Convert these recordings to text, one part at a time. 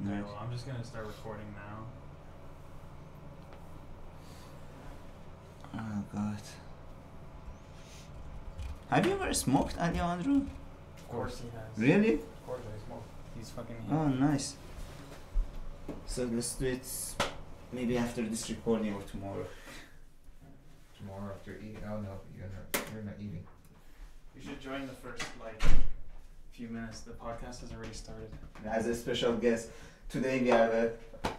Okay, Nice. well, I'm just gonna start recording now. Oh god. Have you ever smoked, Alejandro? Of course he has. Really? Of course I smoke. He's fucking Oh, nice. So let's do it maybe after this recording or tomorrow. Tomorrow after eating. Oh no, you're not. You're not eating. You should join the first like few minutes. The podcast has already started. As a special guest, today we have a,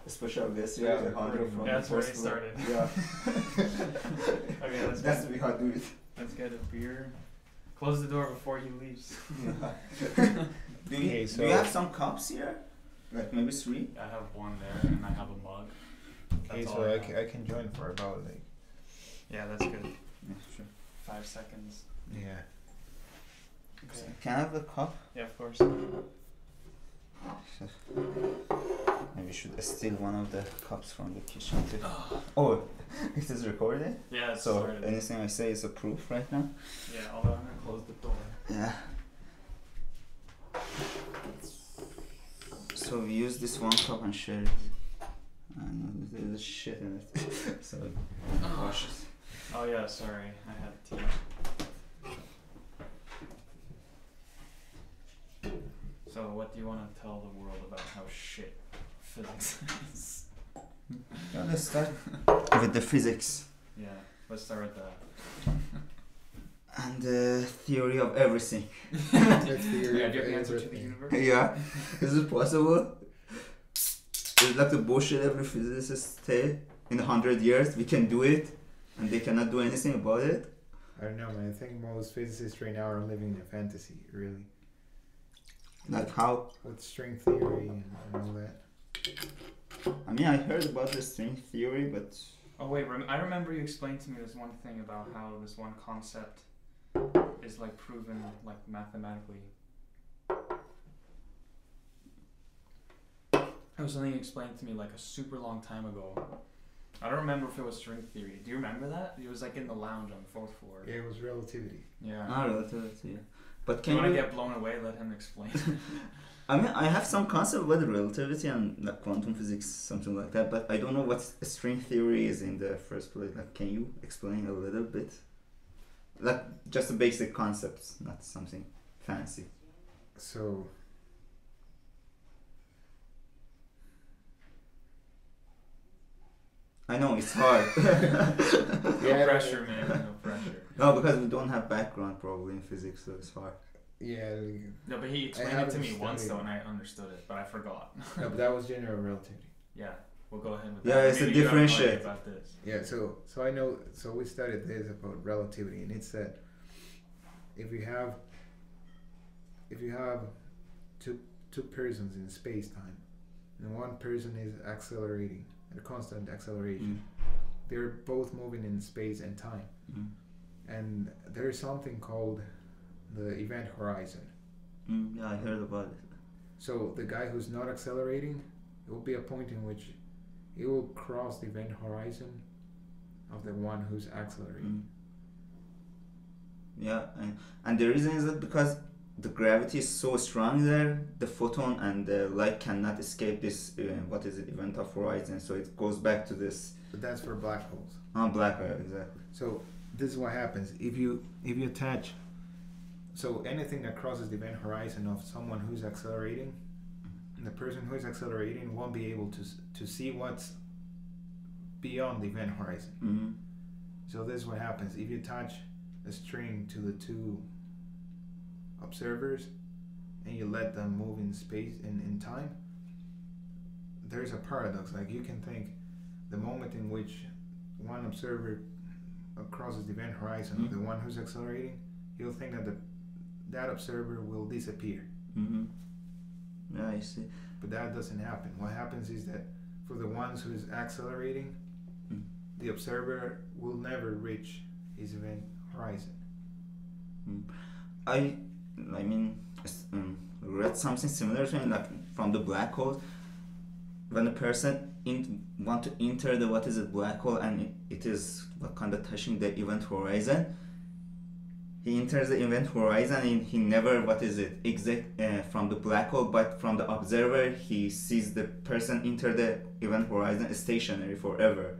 a special guest. We Yeah, have Alejandro recording. from Yeah, that's the already first floor. started. Yeah. Okay, let's That's we how do it. let's get a beer. Close the door before he leaves. do, you, Okay, do you have some cups here? Like maybe three? I have one there and I have a mug. Okay, That's so I I can, I can join for about like Yeah, that's good. Yeah, sure. Five seconds. yeah. Okay. Can I have the cup? Yeah, of course. Maybe we should steal one of the cups from the kitchen too. oh, it is recorded? Yeah, it's So started. anything I say is a proof right now? Yeah, although I'm gonna close the door. Yeah. So we use this one cup and share it. Ah, I know there's shit in it. so it. Oh. oh yeah, sorry, I had tea. So what do you want to tell the world about how shit physics is? Yeah, let's start with the physics Yeah, let's start with that. and the theory of everything. That's the Yeah, do you have the answer to the universe? yeah, is it possible? Is it like the bullshit every physicist say in a hundred years we can do it and they cannot do anything about it? I don't know, man. I think most physicists right now are living in a fantasy, really, Like how? with string theory and, and all that. I mean, I heard about the string theory, but Oh wait, rem- I remember you explained to me this one thing about how this one concept is like proven like mathematically. It was something you explained to me like a super long time ago. I don't remember if it was string theory. Do you remember that? It was like in the lounge on the fourth floor. Yeah, it was relativity. Yeah. not relativity. But Can can you want to get blown away? Let him explain. I mean, I have some concept about relativity and like quantum physics, something like that. But I don't know what a string theory is in the first place. Like, can you explain a little bit? Like just the basic concepts, not something fancy. So I know it's hard. no Yeah, pressure, man. No pressure. no, because we don't have background probably in physics, so it's hard. yeah, No, but he explained it to haven't me once though, and I understood it, but I forgot. no, but that was general relativity. Yeah, we'll go ahead with Yeah, that. Yeah, it's a Maybe you have no differentiate. about this. Yeah, so so I know so we studied this about relativity and it's that if you have if you have two two persons in space time and one person is accelerating at a constant acceleration, they're both moving in space and time. Mm. And there's something called the event horizon. Mm, yeah, I heard about it. So the guy who's not accelerating, it will be a point in which he will cross the event horizon of the one who's accelerating. Mm. Yeah, and, and the reason is that because the gravity is so strong there, the photon and the light cannot escape this. Uh, what is it? Event of horizon. So it goes back to this. But that's for black holes. Oh, black hole exactly. So this is what happens if you if you attach. So anything that crosses the event horizon of someone who's accelerating, the person who is accelerating won't be able to to see what's beyond the event horizon. Mm-hmm. So this is what happens if you attach a string to the two observers and you let them move in space and in time. There's a paradox. Like you can think the moment in which one observer crosses the event horizon of the one who's accelerating, you'll think that the, that observer will disappear. Mm-hmm. Yeah, I see. But that doesn't happen. What happens is that for the ones who's accelerating, Mm. the observer will never reach his event horizon. I, I mean, um, read something similar to like from the black hole. When a person in, want to enter the what is it black hole and it, is what kind of touching the event horizon, he he enters the event horizon and he never what is it exit uh, from the black hole but from the observer he sees the person enter the event horizon stationary forever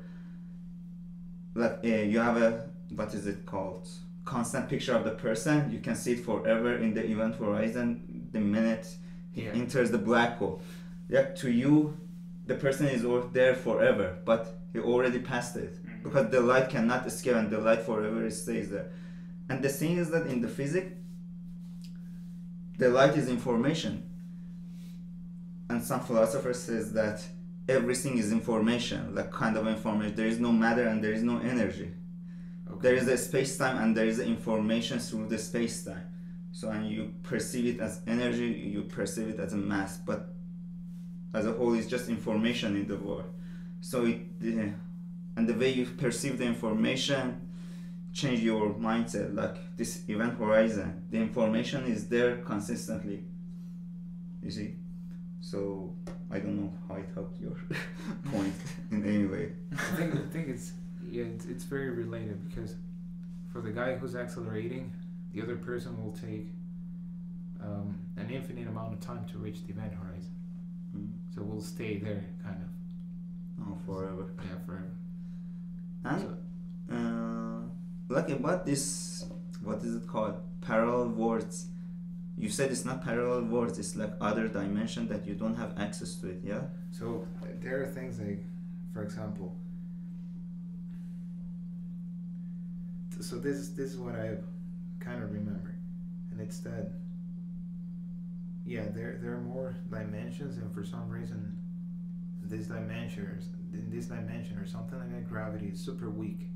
like uh, you have a what is it called constant picture of the person you can see it forever in the event horizon the minute he Yeah. enters the black hole yeah to you the person is there forever but he already passed it Mhm. because the light cannot escape and the light forever stays there and the thing is that in the physics the light is information and some philosopher says that everything is information like kind of information there is no matter and there is no energy. There is a space time and there is information through the space time so and you perceive it as energy you perceive it as a mass but as a whole it's just information in the world. So it uh, and the way you perceive the information change your mindset like this event horizon. The information is there consistently you see? So i don't know how it helped your point in any way. I think I think it's yeah it's, it's very related because for the guy who's accelerating, the other person will take um, an infinite amount of time to reach the event horizon. Mm. So we'll stay there kind of oh forever yeah forever. and So, Uh, like about this, what is it called? Parallel worlds. You said it's not parallel worlds. It's like other dimension that you don't have access to it. Yeah. so there are things like, for example. So this is this is what I kind of remember, and it's that. Yeah, there there are more dimensions, and for some reason, this dimension, or in this dimension or something like that, gravity is super weak.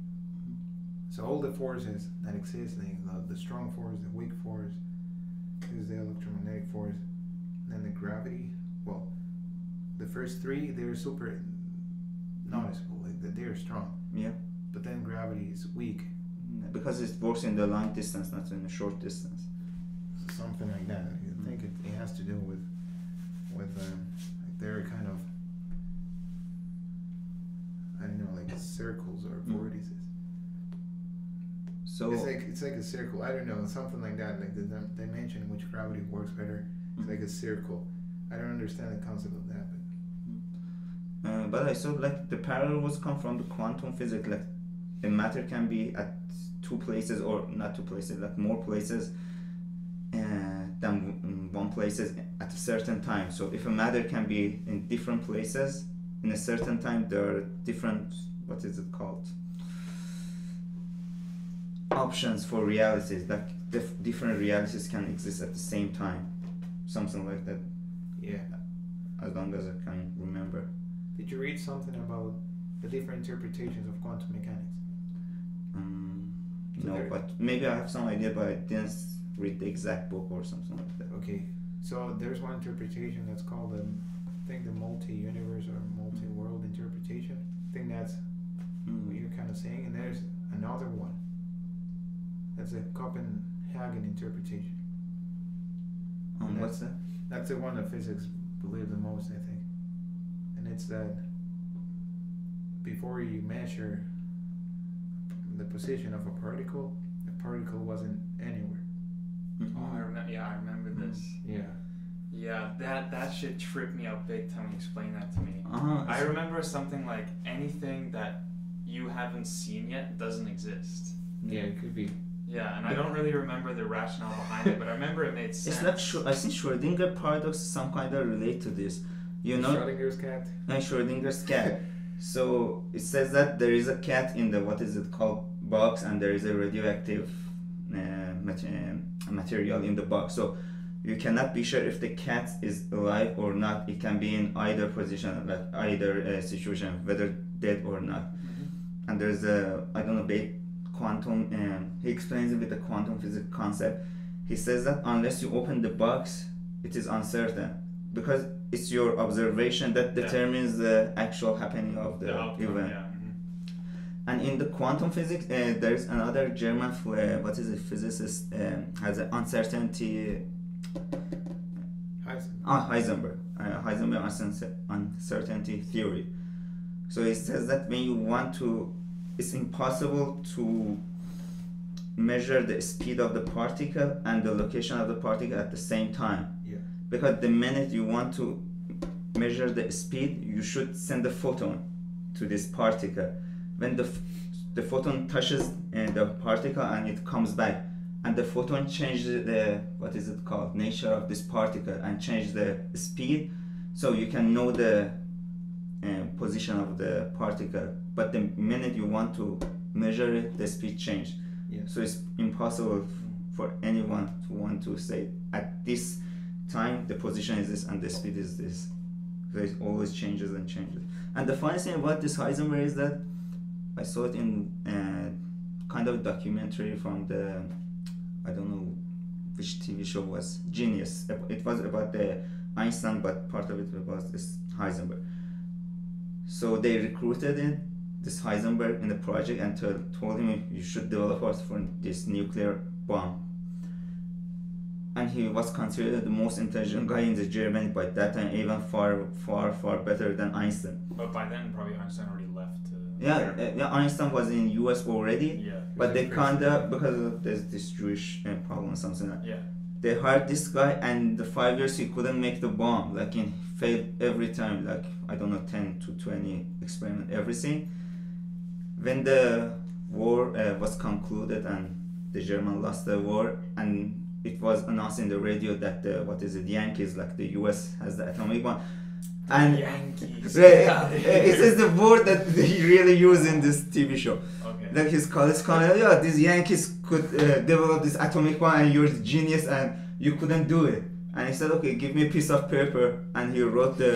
So all the forces that exist, the, the, the strong force, the weak force, is the electromagnetic force, then the gravity. Well, the first three they're super noticeable, like that they're strong. Yeah. But then gravity is weak, Because it works in the long distance, not in the short distance. something like that. I think it, it has to do with with um, like they're kind of I don't know, like circles or Mm. vortices. So. It's like it's like a circle. I don't know, something like that. Like the dimension in which gravity works better. It's Mhm. like a circle. I don't understand the concept of that, but Uh, but I saw like the parallels come from the quantum physics. Like a matter can be at two places or not two places, like more places uh, than one places at a certain time. So if a matter can be in different places in a certain time, there are different. What is it called? Options for realities. Like dif- different realities can exist at the same time. Something like that. yeah. As long as I can remember. Did you read something about the different interpretations of quantum mechanics? Um, So no, but maybe I have some idea, but I didn't read the exact book or something like that. Okay, so there's one interpretation that's called the, I think the multi-universe or multi-world interpretation. I think that's what Mm. you're kind of saying, and there's another one. That's a Copenhagen interpretation. Um, what's that? That's the one that physics believe the most, I think. And it's that before you measure the position of a particle, the particle wasn't anywhere. Mhm. Oh, I remember. Yeah, I remember this. Yeah. Yeah, that that shit tripped me out big time. when Explain that to me. Uh-huh. I remember something like anything that you haven't seen yet doesn't exist. Yeah, it could be. Yeah, and I don't really remember the rationale behind it, but I remember it made sense. It's like Schr- I think Schrodinger paradox some kind of relate to this. You know, Schrodinger's cat. uh, Schrodinger's cat. So it says that there is a cat in the what is it called box, and there is a radioactive uh, uh, material in the box. So you cannot be sure if the cat is alive or not. It can be in either position, like either uh, situation, whether dead or not. Mhm. And there's a I don't know, big quantum. Um, he explains it with the quantum physics concept. He says that unless you open the box, it is uncertain because it's your observation that Yeah. determines the actual happening of the, The outcome, event. yeah. mhm. And in the quantum physics, uh, there's another German, f- uh, what is it, physicist, um, has an uncertainty, Heisenberg. ah, Heisenberg, uh, Heisenberg uncertainty theory. So it says that when you want to, it's impossible to measure the speed of the particle and the location of the particle at the same time. Yeah. Because the minute you want to measure the speed, you should send a photon to this particle. When the the photon touches uh, the particle and it comes back, and the photon changes the what is it called nature of this particle and change the speed, so you can know the uh, position of the particle. But the minute you want to measure it, the speed change. Yeah. So it's impossible for anyone to want to say at this time the position is this and the speed is this. It always changes and changes. And the funny thing about this Heisenberg is that I saw it in uh, kind of documentary from the I don't know which TV show was Genius. It was about the Einstein, but part of it was this Heisenberg. So they recruited it, this Heisenberg in the project and told him you should develop us for this nuclear bomb. And he was considered the most intelligent guy in the Germany by that time, even far, far, far better than Einstein. But by then, probably Einstein already left. To Yeah, uh, yeah, Einstein was in U.S. already, yeah, but they kinda because of this, this Jewish uh, problem, or something like yeah. they hired this guy and the five years he couldn't make the bomb like he failed every time like i don't know 10 to 20 experiment everything when the war uh, was concluded and the german lost the war and it was announced in the radio that the what is it yankees like the us has the atomic bomb and Yankees. Right, Yeah. it is the word that he really used in this tv show Okay. like his colleagues comment, oh, yeah, these Yankees could uh, develop this atomic bomb and you're a genius and you couldn't do it. And he said, okay, give me a piece of paper. And he wrote the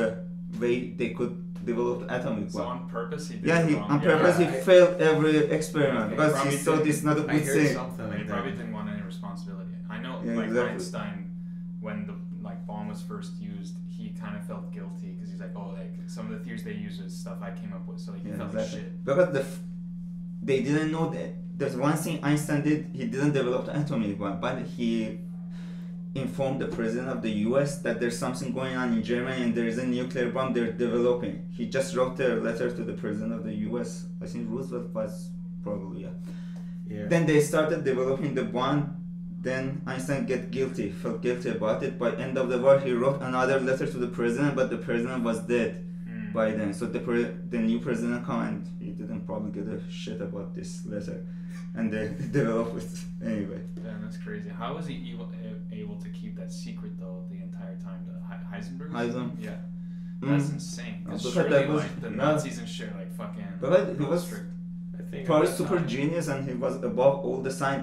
way they could develop the atomic so bomb. on purpose, he did Yeah, he on Yeah, purpose yeah, he I- failed every experiment Yeah, because he probably thought did. it's not a good thing. something He like that. probably didn't want Yeah, like exactly. Einstein, when the like bomb was first used, he kind of felt guilty because he's like, oh, like some of the theories they use is stuff I came up with, so like, he Yeah, felt exactly. like shit. Because the f- they didn't know that there's one thing Einstein did. He didn't develop the atomic bomb, but he informed the president of the U.S. that there's something going on in Germany and there is a nuclear bomb they're developing. He just wrote a letter to the president of the U.S. I think Roosevelt was probably yeah. Yeah. Then they started developing the bomb. Then Einstein get guilty, felt guilty about it. By end of the war, he wrote another letter to the president, but the president was dead Mm. by then. So the pre- the new president come and he didn't probably give a shit about this letter, and they develop it anyway. Damn, that's crazy. How was he able, able to keep that secret though the entire time? The He- Heisenberg? Heisen- Yeah. Mm. That's insane. Uh, 'Cause because surely, that was- like, the yeah. Nazis and shit, like fucking. Because he was strict. I think Probably super time- genius, and he was above all the sign.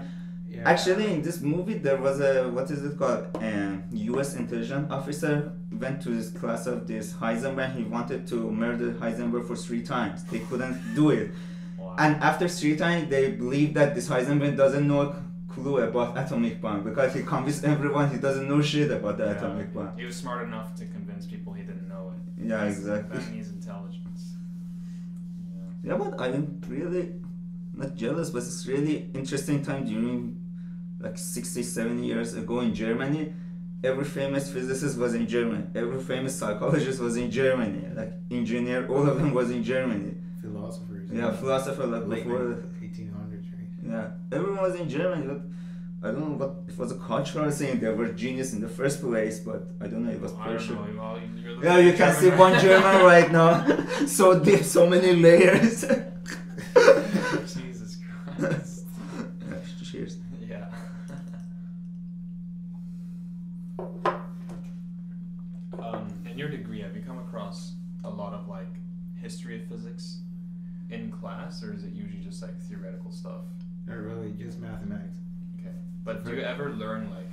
Yeah. Actually, in this movie, there was a what is it called? Um, U.S. intelligence officer went to this class of this Heisenberg. He wanted to murder Heisenberg for three times. They couldn't do it, Wow. and after three times, they believe that this Heisenberg doesn't know a clue about atomic bomb because he convinced everyone he doesn't know shit about the Yeah. atomic bomb. He was smart enough to convince people he didn't know it. Yeah, That's- exactly. That means intelligence. Yeah. Yeah, but I'm really not jealous, but it's really interesting time during like 60, 70 years ago in Germany. Every famous physicist was in Germany. Every famous psychologist was in Germany. Like engineer, all of them was in Germany. philosophers. Yeah, philosopher like late before. eighteen hundreds, right? Yeah, everyone was in Germany. But I don't know what it was a cultural thing. They were genius in the first place, but I don't know. It was I don't pressure. Well, Yeah, you the can see one German right now. so deep, so many layers. Jesus Christ. Physics in class, or is it usually just like theoretical stuff? Not really, just mathematics. Okay. But do you ever learn like,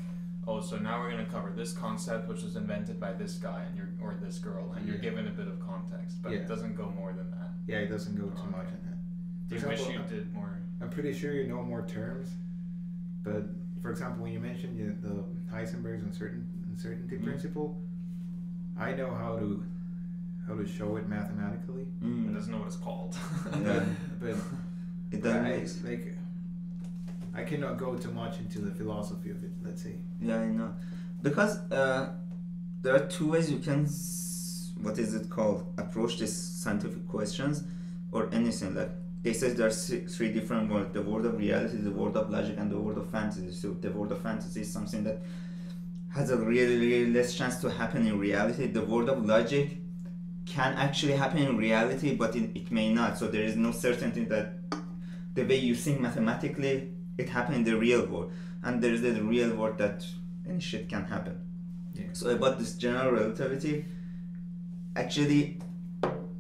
oh, so now we're gonna cover this concept which was invented by this guy and you're or this girl, and you're given a bit of context, but Yeah. it doesn't go more than that. Yeah, it doesn't go too Okay. much in that. Do you wish you did more? I'm pretty sure you know more terms, but for example, when you mentioned the, the Heisenberg's uncertain, uncertainty Mhm. principle, I know how to how to show it mathematically. It Mm. doesn't know what it's called. Yeah. But It doesn't I, make like I cannot go too much into the philosophy of it. Let's say. Yeah, I know. Because uh, there are two ways you can, what is it called, approach these scientific questions or anything. Like they said there are si- three different worlds: the world of reality, the world of logic, and the world of fantasy. So the world of fantasy is something that has a really, really less chance to happen in reality. The world of logic can actually happen in reality, but it, it may not. So there is no certainty that the way you think mathematically, it happened in the real world, and there is the real world that any shit can happen. Yeah. So about this general relativity, actually,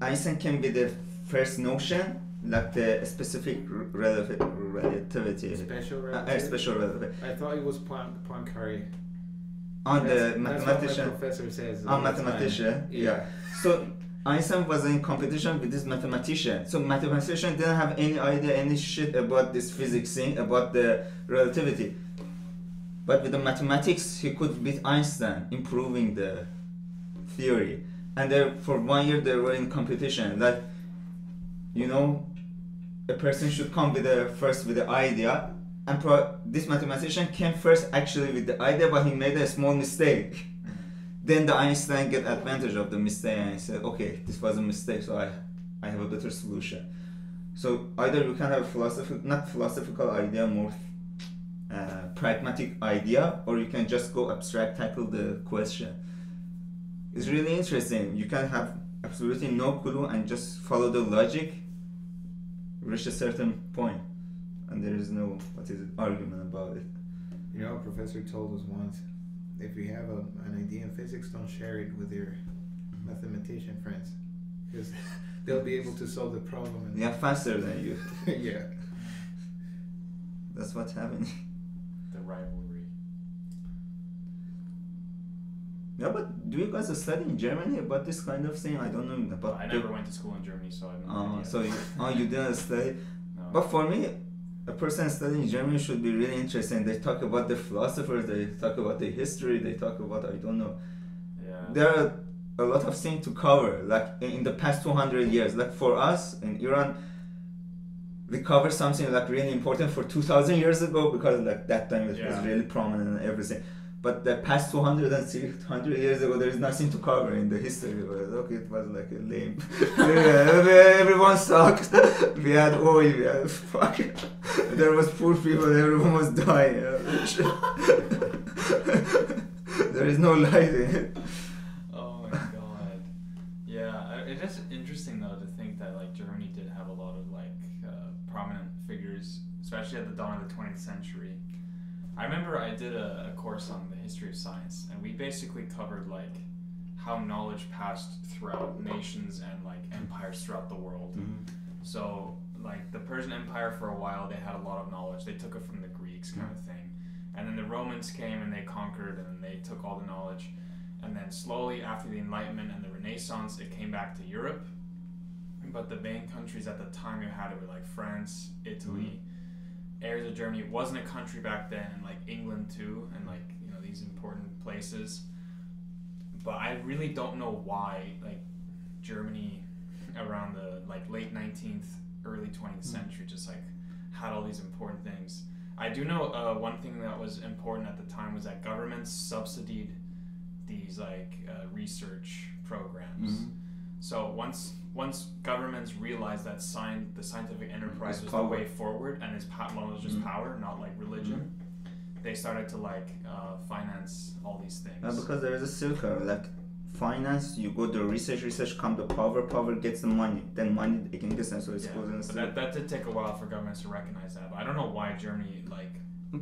Einstein can be the first notion, like the specific relative relativity, Special uh, uh, relativity. special relativity. I thought it was Poin- Poincaré. On That's- the that's what my mathematician, professor says. on mathematician, Yeah. So Einstein was in competition with this mathematician. So mathematician didn't have any idea, any shit about this physics thing, about the relativity. But with the mathematics, he could beat Einstein, improving the theory. And there, for one year, they were in competition. Like, you know, a person should come with the first with the idea, and this mathematician came first actually with the idea, but he made a small mistake then the Einstein get advantage of the mistake and he said, okay, this was a mistake, so I, I have a better solution. So either you can have a philosophical, not philosophical idea, more uh, pragmatic idea, or you can just go abstract, tackle the question. It's really interesting. You can have absolutely no clue and just follow the logic, reach a certain point, and there is no what is it argument about it. You know, a professor told us once, if you have a, an idea in physics, don't share it with your mm-hmm. mathematician friends, because they'll be able to solve the problem. And Yeah, faster than you. yeah. That's what's happening. The rivalry. Yeah, but do you guys study in Germany about this kind of thing? I don't know about. I the- never went to school in Germany, so I have no Oh, so you, oh, you didn't study. No. But for me, a person studying German should be really interesting. They talk about the philosophers, they talk about the history, they talk about I don't know. yeah. There are a lot of things to cover. Like in the past two hundred years, like for us in Iran, we cover something like really important for two thousand years ago because like that time it was really prominent and everything. But the past 200 and 300 years ago, there is nothing to cover in the history. It was, okay, it was like a lame. everyone sucked. We had oil, we had fuck. There was poor people, everyone was dying. there is no light in it. Oh my god. Yeah, it is interesting though to think that like Germany did have a lot of like uh, prominent figures, especially at the dawn of the 20th century. I remember I did a, a course on the history of science, and we basically covered like how knowledge passed throughout nations and like empires throughout the world. Mm-hmm. So, like the Persian Empire for a while, they had a lot of knowledge. They took it from the Greeks, kind of mm-hmm. thing. And then the Romans came and they conquered and they took all the knowledge. And then slowly, after the Enlightenment and the Renaissance, it came back to Europe. But the main countries at the time who had it were like France, Italy, mm-hmm. Areas of Germany. It wasn't a country back then, and like England too, and like you know these important places. But I really don't know why like Germany around the like late 19th, early 20th century just like had all these important things. I do know uh, one thing that was important at the time was that governments subsidied these like uh, research programs. Mhm. So once once governments realized that science, the scientific enterprise Is was power. the way forward, and is pa- well, it was just Mhm. power, not like religion. They started to like uh, finance all these things. Uh, because there is a circle, like finance, you go to research, research come to power, power gets the money, then money again gets them, so it yeah, goes in but that, that did take a while for governments to recognize that. But I don't know why Germany like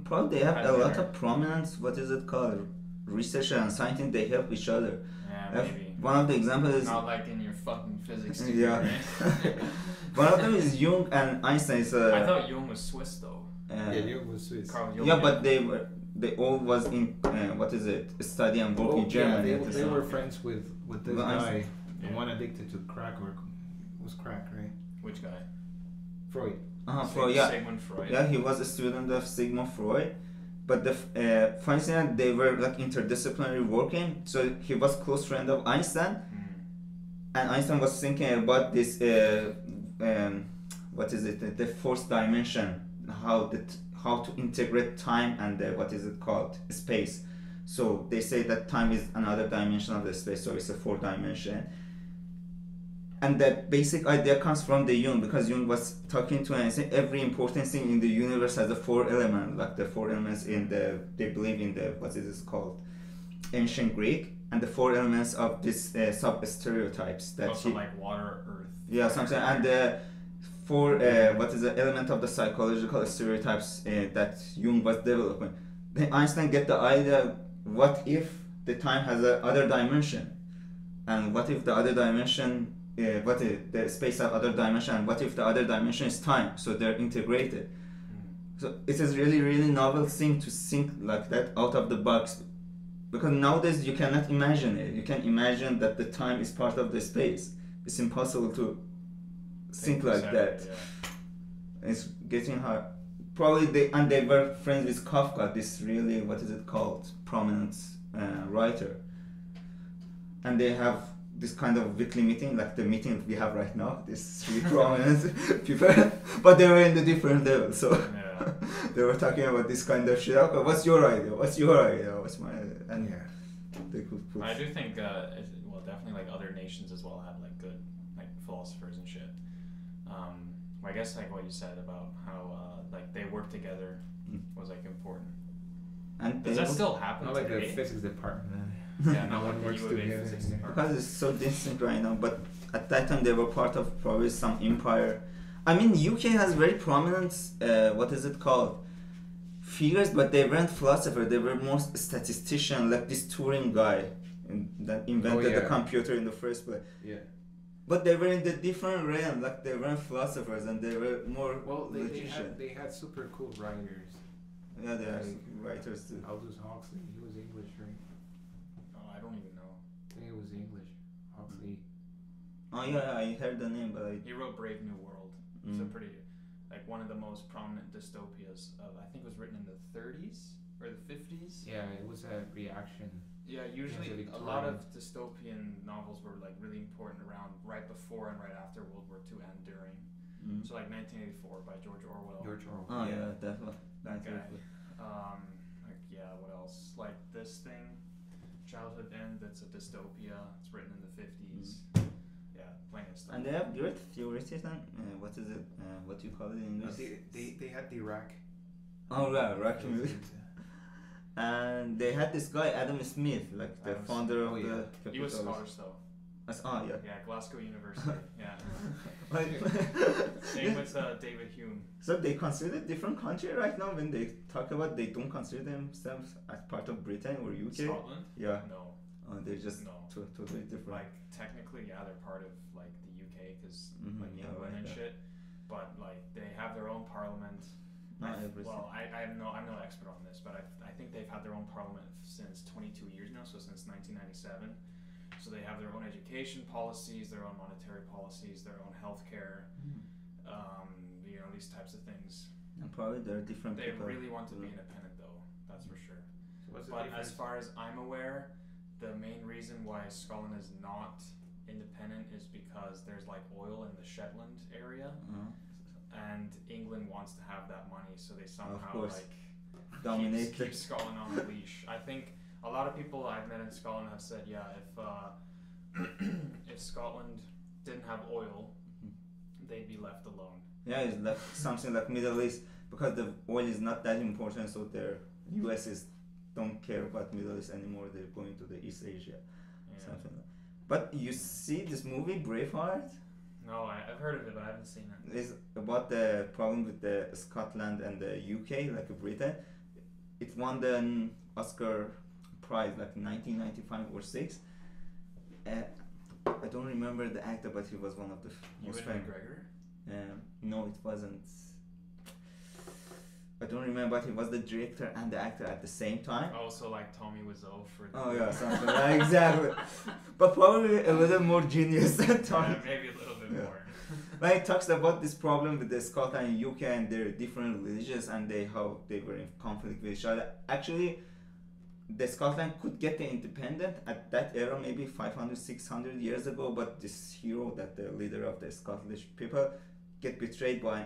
Probably they have a lot of prominence. what is it called? Researcher and scientists, they help each other. yeah maybe One of the examples is not like in your fucking physics. degree, Yeah. right? one of them is Jung and Einstein. Is, uh, I thought Jung was Swiss though. uh, yeah, Jung was Swiss. Carl Jung. yeah, but they were they all was in uh, what is it? Study and work Oh, in Germany. yeah, they, the they were friends with with this Well, guy, Einstein- the Yeah. one addicted to crack or was crack, right? Which guy? Freud. Uh-huh, Freud, yeah, Sigmund Freud. yeah, he was a student of Sigmund Freud. But the uh, that they were like interdisciplinary working. So he was close friend of Einstein, Mm. and Einstein was thinking about this uh, um, what is it the, fourth dimension how the t- how to integrate time and the, what is it called space so they say that time is another dimension of the space so it's a four dimension and that basic idea comes from the Jung because Jung was talking to and saying every important thing in the universe has the four elements, like the four elements in the they believe in the what is this called, ancient Greek, and the four elements of this uh, sub stereotypes that also he, like water, earth. yeah something and the four uh, what is the element of the psychological stereotypes uh, that Jung was developing. Then Einstein get the idea: what if the time has a other dimension, and what if the other dimension, uh, what if the space have other dimension, what if the other dimension is time? So they're integrated. Mm. So it is really really novel thing to think like that out of the box, because nowadays you cannot imagine it. You can imagine that the time is part of the space. It's impossible to think like that. Yeah. It's getting hard. Probably they and they were friends with Kafka. This really what is it called? Prominent uh, writer. And they have this kind of weekly meeting, like the meeting we have right now. These three prominent people, but they were in the different levels. So Yeah. they were talking about this kind of shit. Okay, what's your idea? What's your idea? What's my idea? And yeah. they could put. I do think, uh, it, well, definitely like other nations as well have like good like philosophers and shit. Um, I guess like what you said about how uh, like they work together Mm. was like important. and Does that still happen Not like the physics department. Yeah, no one works the U of A together. physics yeah. department. because it's so distant right now. But at that time, they were part of probably some empire. I mean, UK has very prominent. Uh, what is it called? Figures, but they weren't philosophers. They were more statistician, like this Turing guy in, that invented the yeah. computer in the first place. Yeah. But they were in the different realm. Like they weren't philosophers, and they were more Well, they, they logician. had they had super cool writers. yeah, they are Like, writers too. Aldous Huxley, he was English, right? Oh, I don't even know. I think it was English. Huxley. Oh yeah, I heard the name, but I. He wrote Brave New World. It's a Mm. pretty like one of the most prominent dystopias of I think it was written in the 30s or the 50s. Yeah, it was a reaction. Yeah, usually the a lot of dystopian novels were like really important around right before and right after World War II and during. Mm. So like 1984 by George Orwell. George Orwell. Oh yeah, definitely. That guy. Um, like yeah, what else? Like this thing, Childhood End. That's a dystopia. It's written in the 50s. Yeah, plenty of stuff. Mm. And they have great theories and uh, what is it? Uh, what do you call it in English? they, they, they had the Iraq. Oh yeah, Rocky movie. And they had this guy Adam Smith, like the Adam founder of Smith, oh, the. he was capitalist- Scottish though. That's- Oh yeah. Yeah, Glasgow University. yeah. Like- Same with uh, David Hume. so they consider different country right now when they talk about they don't consider themselves as part of Britain or UK. Scotland? Yeah, No. Oh, they're just No. to- totally different. Like technically, yeah, they're part of like the UK because Mhm, like yeah, England right, and yeah. shit. But like they have their own parliament. Not I- everything. well, I, I'm no I'm no expert on this, but I, I think they've had their own parliament since 22 years now, so since 1997. So they have their own education policies, their own monetary policies, their own healthcare, Mm. um, you know these types of things. And probably there are different They people. really want to be independent, though. That's for sure. So what's But as far as I'm aware, the main reason why Scotland is not independent is because there's like oil in the Shetland area, Uh, and England wants to have that money, so they somehow like dominate keep, Scotland on the leash. I think a lot of people I've met in Scotland have said, yeah, if uh, if Scotland didn't have oil, Mhm. they'd be left alone. Yeah, it's like something like Middle East because the oil is not that important, so their US is don't care about Middle East anymore. They're going to the East Asia, Yeah. something. Like. But you see this movie Braveheart No, I, I've heard of it, but I haven't seen it. it. is about the problem with the Scotland and the UK, like Britain. It won the Oscar prize like 1995 or six. Uh, I don't remember the actor, but he was one of the most famous. McGregor. Um, no, it wasn't. I don't remember, but he was the director and the actor at the same time. Oh, also, like Tommy was Wiseau for. The Oh yeah, something like exactly. But probably a little more genius than Yeah, Tom. maybe a little bit Yeah. more. Like it talks about this problem with the Scotland and UK and their different religions and they how they were in conflict with each other. Actually, the Scotland could get the independent at that era, maybe 500, 600 years ago. But this hero, that the leader of the Scottish people, get betrayed by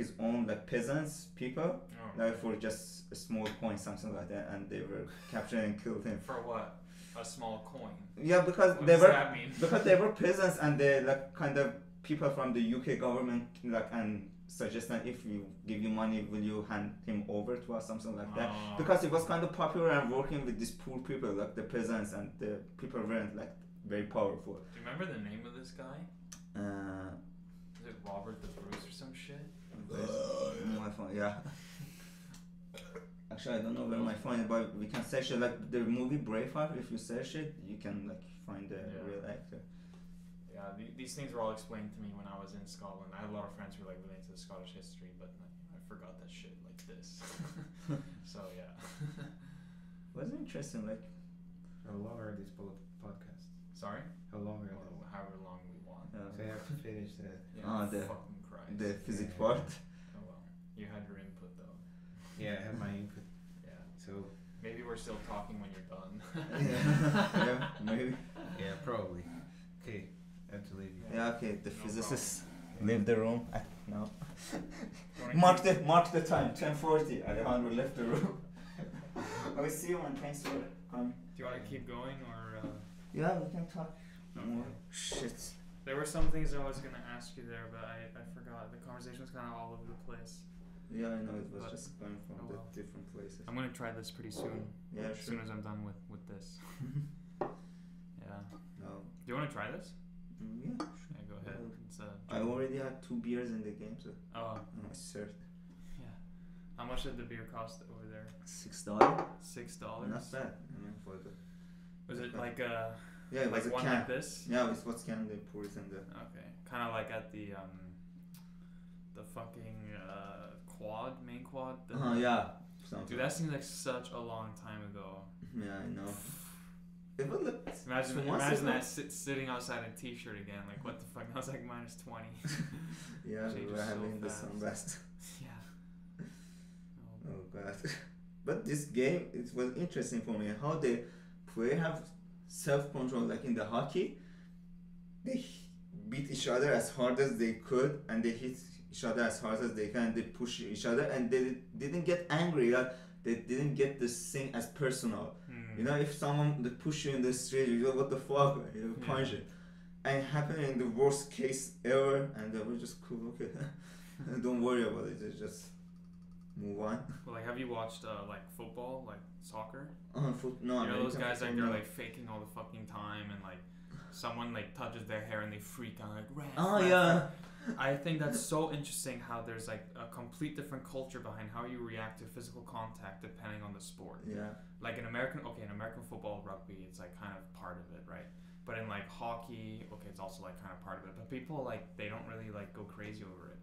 his own like peasants people, Oh, like for just a small coin, something like that, and they were captured and killed him. for what? a small coin. Yeah, because What they were because they were peasants and they like kind of people from the UK government like and suggest that if you give you money, will you hand him over to us, something like that. Oh. Because it was kind of popular and working with these poor people, like the peasants, and the people weren't like very powerful. Do you remember the name of this guy? Uh, Is it Robert the Bruce or some shit? Where's my phone? Yeah. Actually, I don't know where my phone is, but we can search it. Like the movie Braveheart, if you search it, you can like find the Yeah. real actor. Yeah, the, these things were all explained to me when I was in Scotland. I had a lot of friends who were like related to the Scottish history, but like, I forgot that shit like this. so yeah. Was it interesting? Like, How long are these pod- podcasts? Sorry. How long are Or however long we want. they? So I have to finish the. Yeah, Ah, the- fucking Christ. the physics Yeah. part. Oh well, you had your input though. Yeah, I have my input. Yeah. So Maybe we're still talking when you're done. yeah, yeah, maybe. yeah, probably. Okay, I have to leave you. Yeah, okay. The No physicists leave the room at now. Wanna Mark the mark the time. Ten forty. Alejandro left the room. I will see you man. Thanks for coming. Do you want to keep going or? Uh, Yeah, we can talk No more. Okay. Shit. There were some things I was gonna ask you there, but I, I forgot. The conversation was kind of all over the place. Yeah, I know it was But- just going from oh the well. different places. I'm gonna try this pretty soon. Yeah, as soon as I'm done with with this. yeah. No. Do you want to try this? Mm, yeah. Yeah, go ahead. It's, uh, I already had two beers in the game, so oh, I'm cert. yeah. How much did the beer cost over there? Six dollars. Six dollars. Not bad. I mean, for the Was it like a yeah, it was like a one can. like this? Yeah, it was can. They pour it in the. Okay, kind of like at the um, the fucking uh, quad, main quad. The, Oh yeah. Something. Dude, that seems like such a long time ago. Yeah, I know. It would look. Imagine, So imagine that sit, sitting outside in a t-shirt again. Like what the fuck? That was like minus twenty. Yeah, we were so having the fast. sunburst. yeah. Oh, Oh god. but this game, it was interesting for me how they play have self control. Like in the hockey, they beat each other as hard as they could, and they hit each other as hard as they can. They push each other, and they didn't get angry. Like they didn't get this thing as personal. Hmm. You know, if someone they push you in the street, you go, "What the fuck?" You Yeah. punch it. And it happened in the worst case ever, and they were just cool. Okay, don't worry about it. Just- Just move on. Well, like, have you watched uh, like football, like soccer? Foot, no, you know those guys like they're like faking all the fucking time and like someone like touches their hair and they freak out like ref, Oh ref, yeah. I think that's so interesting how there's like a complete different culture behind how you react to physical contact depending on the sport. Yeah. Like in American, okay, in American football, rugby, it's like kind of part of it, right? But in like hockey, okay, it's also like kind of part of it. But people like they don't really like go crazy over it.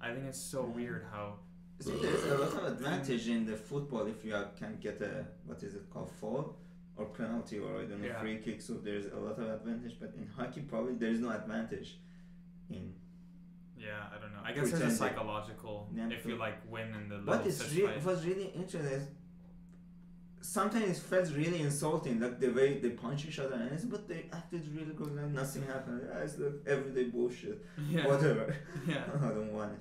I think it's so weird how See, there's a lot of advantage in the football if you have, can get a what is it called foul or penalty or I don't know Yeah. free kick. So there's a lot of advantage, but in hockey probably there is no advantage. In yeah, I don't know. I guess there's a psychological Yeah, if you like win in the What little is re- was really interesting is sometimes it felt really insulting, like the way they punch each other, and it's, but they acted really good, like nothing happened. Yeah, it's like everyday bullshit. Yeah. Whatever. Yeah. I don't want it.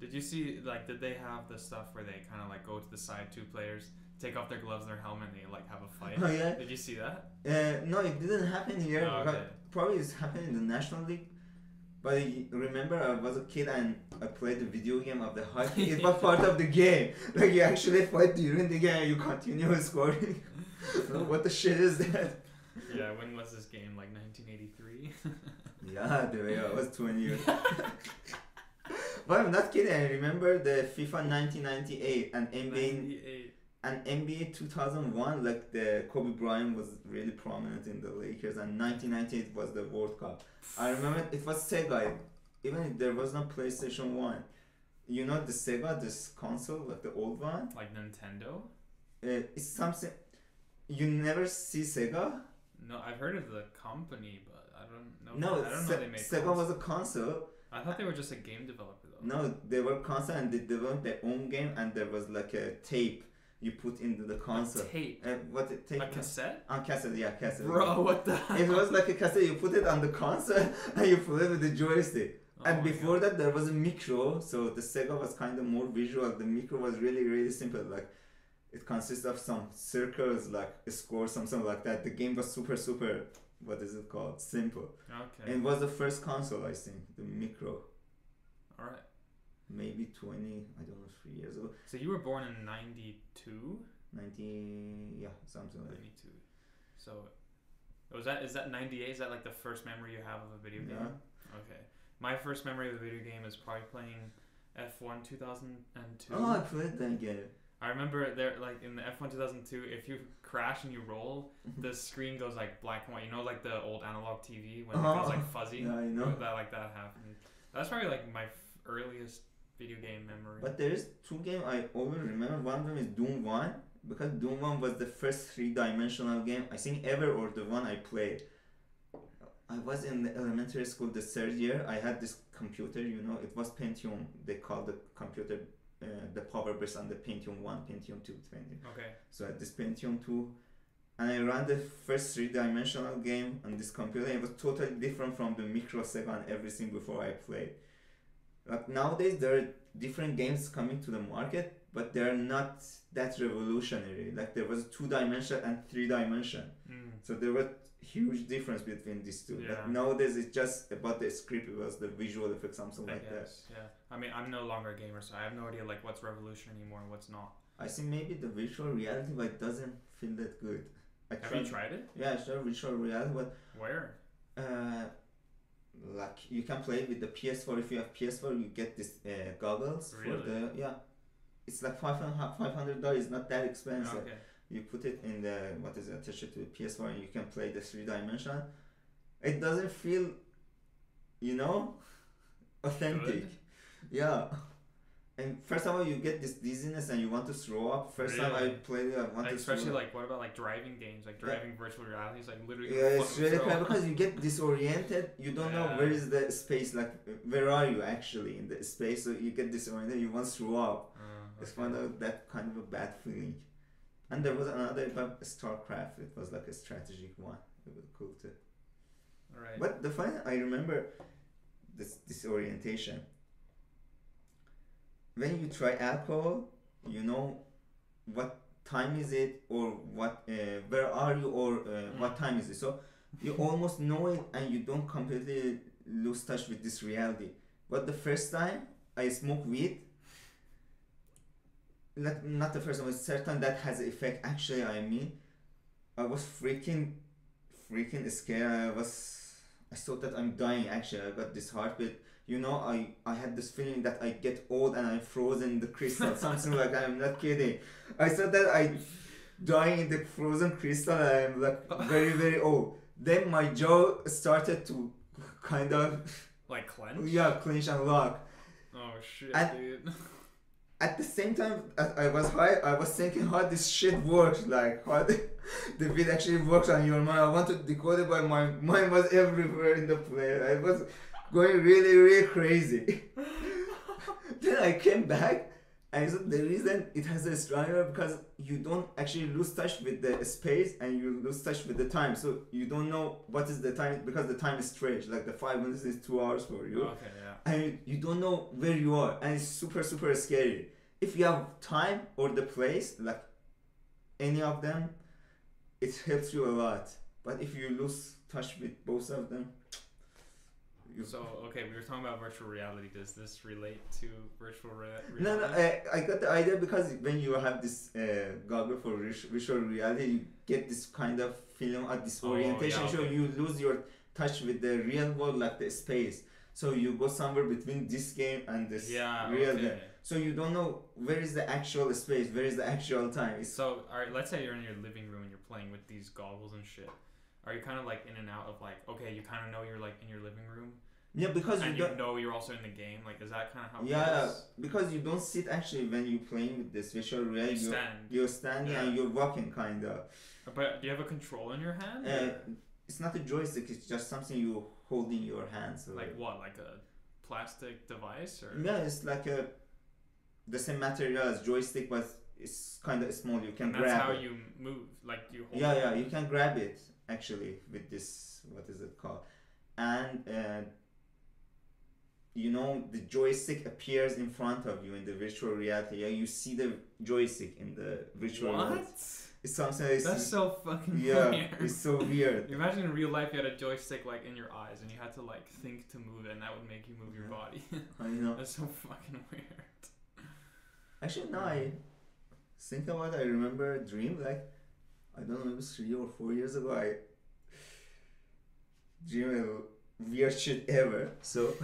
Did you see like did they have the stuff where they kind of like go to the side two players, take off their gloves and their helmet, and they like have a fight? Oh yeah. Did you see that? Uh, no, it didn't happen here. Oh, but okay. Probably it's happened in the National League. But I remember I was a kid and I played the video game of the hockey. it was part of the game. Like you actually fight during the game, you continue scoring. what the shit is that? Yeah. When was this game? Like 1983. Yeah, way I was 20 years. But I'm not kidding. I remember the FIFA 1998 and NBA and NBA 2001. Like the Kobe Bryant was really prominent in the Lakers, and 1998 was the World Cup. I remember it was Sega. Even if there was no PlayStation One, you know the Sega, this console, like the old one. Like Nintendo? Uh, it's something you never see Sega. No, I've heard of the company, but I don't know. No, I don't Se- know they made. Sega consoles. was a console. I thought they were just a game developer. No, they were console and they developed their own game, and there was like a tape you put into the console. A tape. Uh, what it tape? A cassette? On cassette, yeah, cassette. Bro, what the? It was like a cassette. You put it on the console and you play with the joystick. Oh and before God. that, there was a micro. So the Sega was kind of more visual. The micro was really, really simple. Like it consists of some circles like a score something like that the game was super super what is it called simple Okay. and it was the first console i think the micro All right. Maybe 20 i don't know three years ago So you were born in '92. 90 yeah something like 92. So, was that is that 98? Is that like the first memory you have of a video game? Yeah. Okay. My first memory of a video game is probably playing F1 2002. oh i played that game I remember there, like in the F1 2002, if you crash and you roll, Mm-hmm. the screen goes like black and white. You know, like the old analog TV when it Oh, goes like fuzzy. yeah, I know. That like that happened. That's probably like my f- earliest video game memory. But there is two games I always remember. One of them is Doom One because Doom One was the first three-dimensional game I think ever, or the one I played. I was in the elementary school the third year. I had this computer, you know, it was Pentium. They called the computer uh, the power based on the Pentium One, Pentium Two, Pentium. okay. So I had this Pentium 2 and I ran the first three dimensional game on this computer. It was totally different from the microsecond everything before I played. Like nowadays there are different games coming to the market, but they're not that revolutionary. Like there was two dimension and three dimension. Mm. So there was huge difference between these two. Yeah. But nowadays it's just about the script, it was the visual effects, something I like that. Yeah. I mean, I'm no longer a gamer, so I have no idea like what's revolution anymore and what's not. I think maybe the virtual reality but it doesn't feel that good. I Have you tried it? Yeah, I tried virtual reality, but Where? uh, like you can play with the PS4. If you have PS4, you get this uh, goggles for the yeah. It's like five hundred dollars. It's not that expensive. Okay. You put it in the what is it attached to the PS4, and you can play the three dimension. It doesn't feel, you know, authentic. Good? Yeah. And first of all, you get this dizziness and you want to throw up. First time I played it, I want Like, to especially throw up. like what about like driving games, like Yeah. driving virtual reality? It's like literally. Yeah, it's really bad because you get disoriented. You don't know where is the space. Like, where are you actually in the space? So you get disoriented. You want to throw up. Uh, It's okay. kind of that kind of a bad feeling. And there was another about StarCraft. It was like a strategic one. It was cool too. All right. But the fun, I remember this disorientation. When you try alcohol, you know what time is it or what uh, where are you or uh, what time is it. So you almost know it and you don't completely lose touch with this reality. But the first time I smoke weed, like not the first time, it's certain that has effect. Actually, I mean, I was freaking, freaking scared. I was, I thought that I'm dying. Actually, I got this heartbeat. You know, I I had this feeling that I get old and I'm frozen in the crystal, something like that. I'm not kidding. I thought that I dying in the frozen crystal. And I'm like very very old. Then my jaw started to kind of like cleanse. yeah clench and lock. Oh shit, And- dude. at the same time as I was high, I was thinking how this shit works, like how the, the beat actually works on your mind. I wanted to decode it, but my mind was everywhere in the play. I was going really, really crazy. then I came back, and so the reason it has a stronger because you don't actually lose touch with the space and you lose touch with the time. So you don't know what is the time because the time is strange. Like the five minutes is two hours for you Okay, yeah. and you don't know where you are and it's super super scary if you have time or the place like any of them it helps you a lot but if you lose touch with both of them So okay, we were talking about virtual reality. Does this relate to virtual rea- reality? no, no, I, I got the idea because when you have this uh, goggle for visual reality, you get this kind of feeling of disorientation. Oh, yeah, So you lose your touch with the real world, like the space. So you go somewhere between this game and this yeah. real okay. game. So you don't know where is the actual space, where is the actual time. It's So, all right, let's say you're in your living room and you're playing with these goggles and shit. Are you kind of like in and out of like, okay, you kind of know you're like in your living room, yeah because and you you don't. know you're also in the game? Like, is that kind of how? it Yeah, because you don't sit actually when you're playing with this visual You reality. You're, stand. you're standing and you're walking kind of. But do you have a control in your hand? Uh, it's not a joystick. It's just something you hold in your hand. So like what? Like a plastic device or? Yeah, it's like a the same material as joystick, but it's kind of small. You can And that's grab how it. you move. Like you hold. yeah, it. yeah, you can grab it actually with this. What is it called? And uh, you know the joystick appears in front of you in the virtual reality. Yeah, you see the joystick in the virtual reality. What? It's something that's, That's so fucking yeah, weird. it's so weird. Imagine in real life you had a joystick like in your eyes and you had to like think to move it and that would make you move your Yeah. body. I know. That's so fucking weird. Actually, now I think about it, I remember a dream like I don't know, it was three or four years ago. I dreamed weird shit ever. So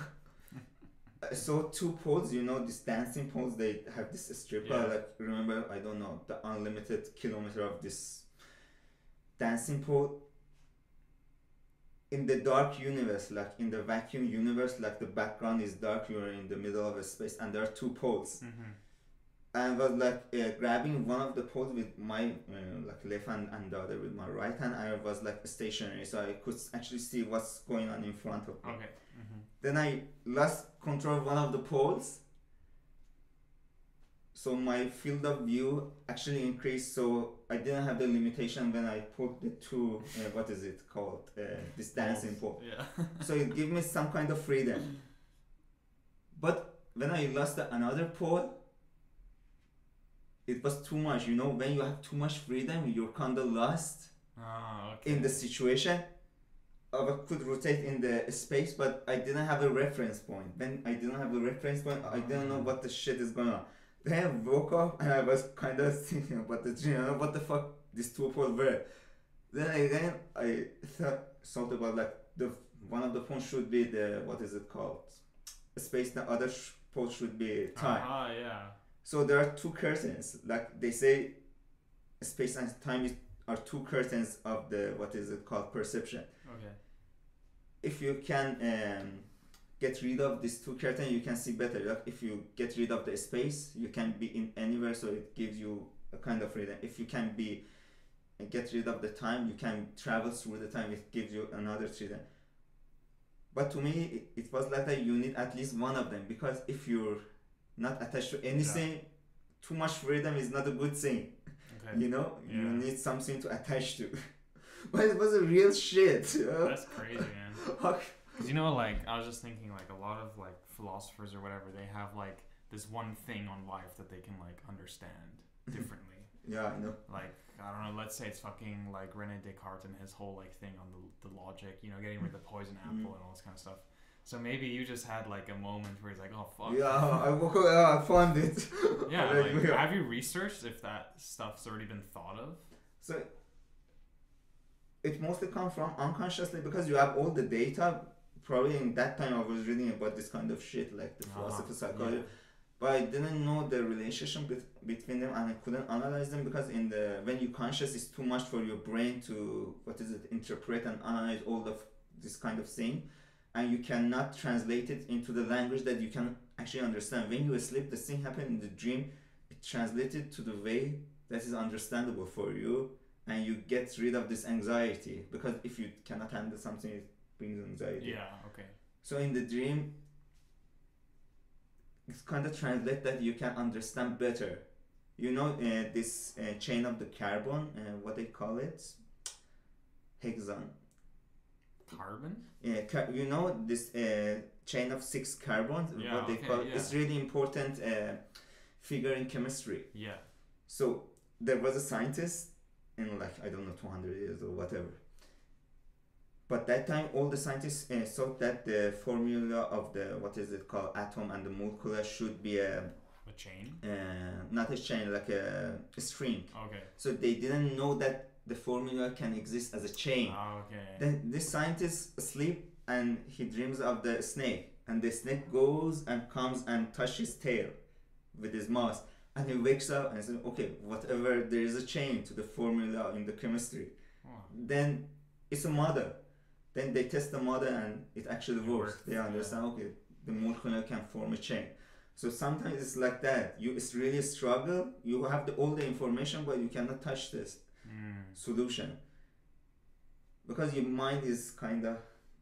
I saw two poles, you know, these dancing poles. They have this stripper. Yeah. Like remember, I don't know, the unlimited kilometer of this dancing pole. In the dark universe, like in the vacuum universe, like the background is dark, you're in the middle of a space, and there are two poles. Mm-hmm. I was like uh, grabbing one of the poles with my uh, like left hand and the other with my right hand. I was like stationary, so I could actually see what's going on in front of me. Okay. Then I lost control of one of the poles. So my field of view actually increased. So I didn't have the limitation when I put the two. Uh, what is it called? Uh, this dancing pole. Yeah. So it gave me some kind of freedom. But when I lost the another pole, it was too much. You know, when you have too much freedom, you're kind of lost oh, okay. in the situation. I could rotate in the space, but I didn't have a reference point. Then I didn't have a reference point, I didn't know what the shit is going on. Then I woke up and I was kind of thinking about the dream. I what the fuck these two poles were. Then again, I thought thought about like the one of the poles should be the what is it called? Space. The other sh- pole should be time. Ah, yeah. So there are two curtains. Like they say, space and time is, are two curtains of the what is it called perception. Okay. If you can um, get rid of these two curtains, you can see better. Like if you get rid of the space, you can be in anywhere, so it gives you a kind of freedom. If you can be get rid of the time, you can travel through the time. It gives you another freedom. But to me, it, it was like that. You need at least one of them because if you're not attached to anything, too much freedom is not a good thing. Okay. You know, you need something to attach to. but it was a real shit. you know? That's crazy, man. Cause you know, like I was just thinking, like a lot of like philosophers or whatever, they have like this one thing on life that they can like understand differently. yeah, I know. like I don't know, let's say it's fucking like Rene Descartes and his whole like thing on the, the logic, you know, getting rid of the poison apple Mhm. and all this kind of stuff. So maybe you just had like a moment where he's like, oh fuck. Yeah, I woke up. Yeah, I found it. Yeah, like, like, have you researched if that stuff's already been thought of? So it mostly comes from unconsciously because you have all the data. Probably in that time I was reading about this kind of shit like the philosophy, Uh-huh. psychology, but I didn't know the relationship bet- between them and I couldn't analyze them because in the when you conscious it's too much for your brain to what is it interpret and analyze all of this kind of thing and you cannot translate it into the language that you can actually understand when you sleep the thing happened in the dream it translated to the way that is understandable for you and you get rid of this anxiety because if you cannot handle something it brings anxiety Yeah. Okay. so in the dream, it's kind of translate that you can understand better. You know uh, this uh, chain of the carbon, uh, what they call it, hexagon. Carbon. Yeah, ca- you know this uh, chain of six carbons. Yeah, what they okay, call yeah. it's really important uh, figure in chemistry. Yeah. So there was a scientist in like I don't know 200 years or whatever. But that time, all the scientists uh, thought that the formula of the what is it called atom and the molecule should be a A chain. uh, not a chain like a, a string. Okay. So they didn't know that the formula can exist as a chain. Ah, okay. Then this scientist sleep and he dreams of the snake, and the snake goes and comes and touches his tail with his mouth, and he wakes up and says, "Okay, whatever there is a chain to the formula in the chemistry." Oh, Then it's a model. Then they test the model and it actually It works. worked, They yeah. understand. Okay, the molecule can form a chain. So sometimes it's like that. You it's really struggle. You have the, all the information, but you cannot touch this mm. solution because your mind is kind of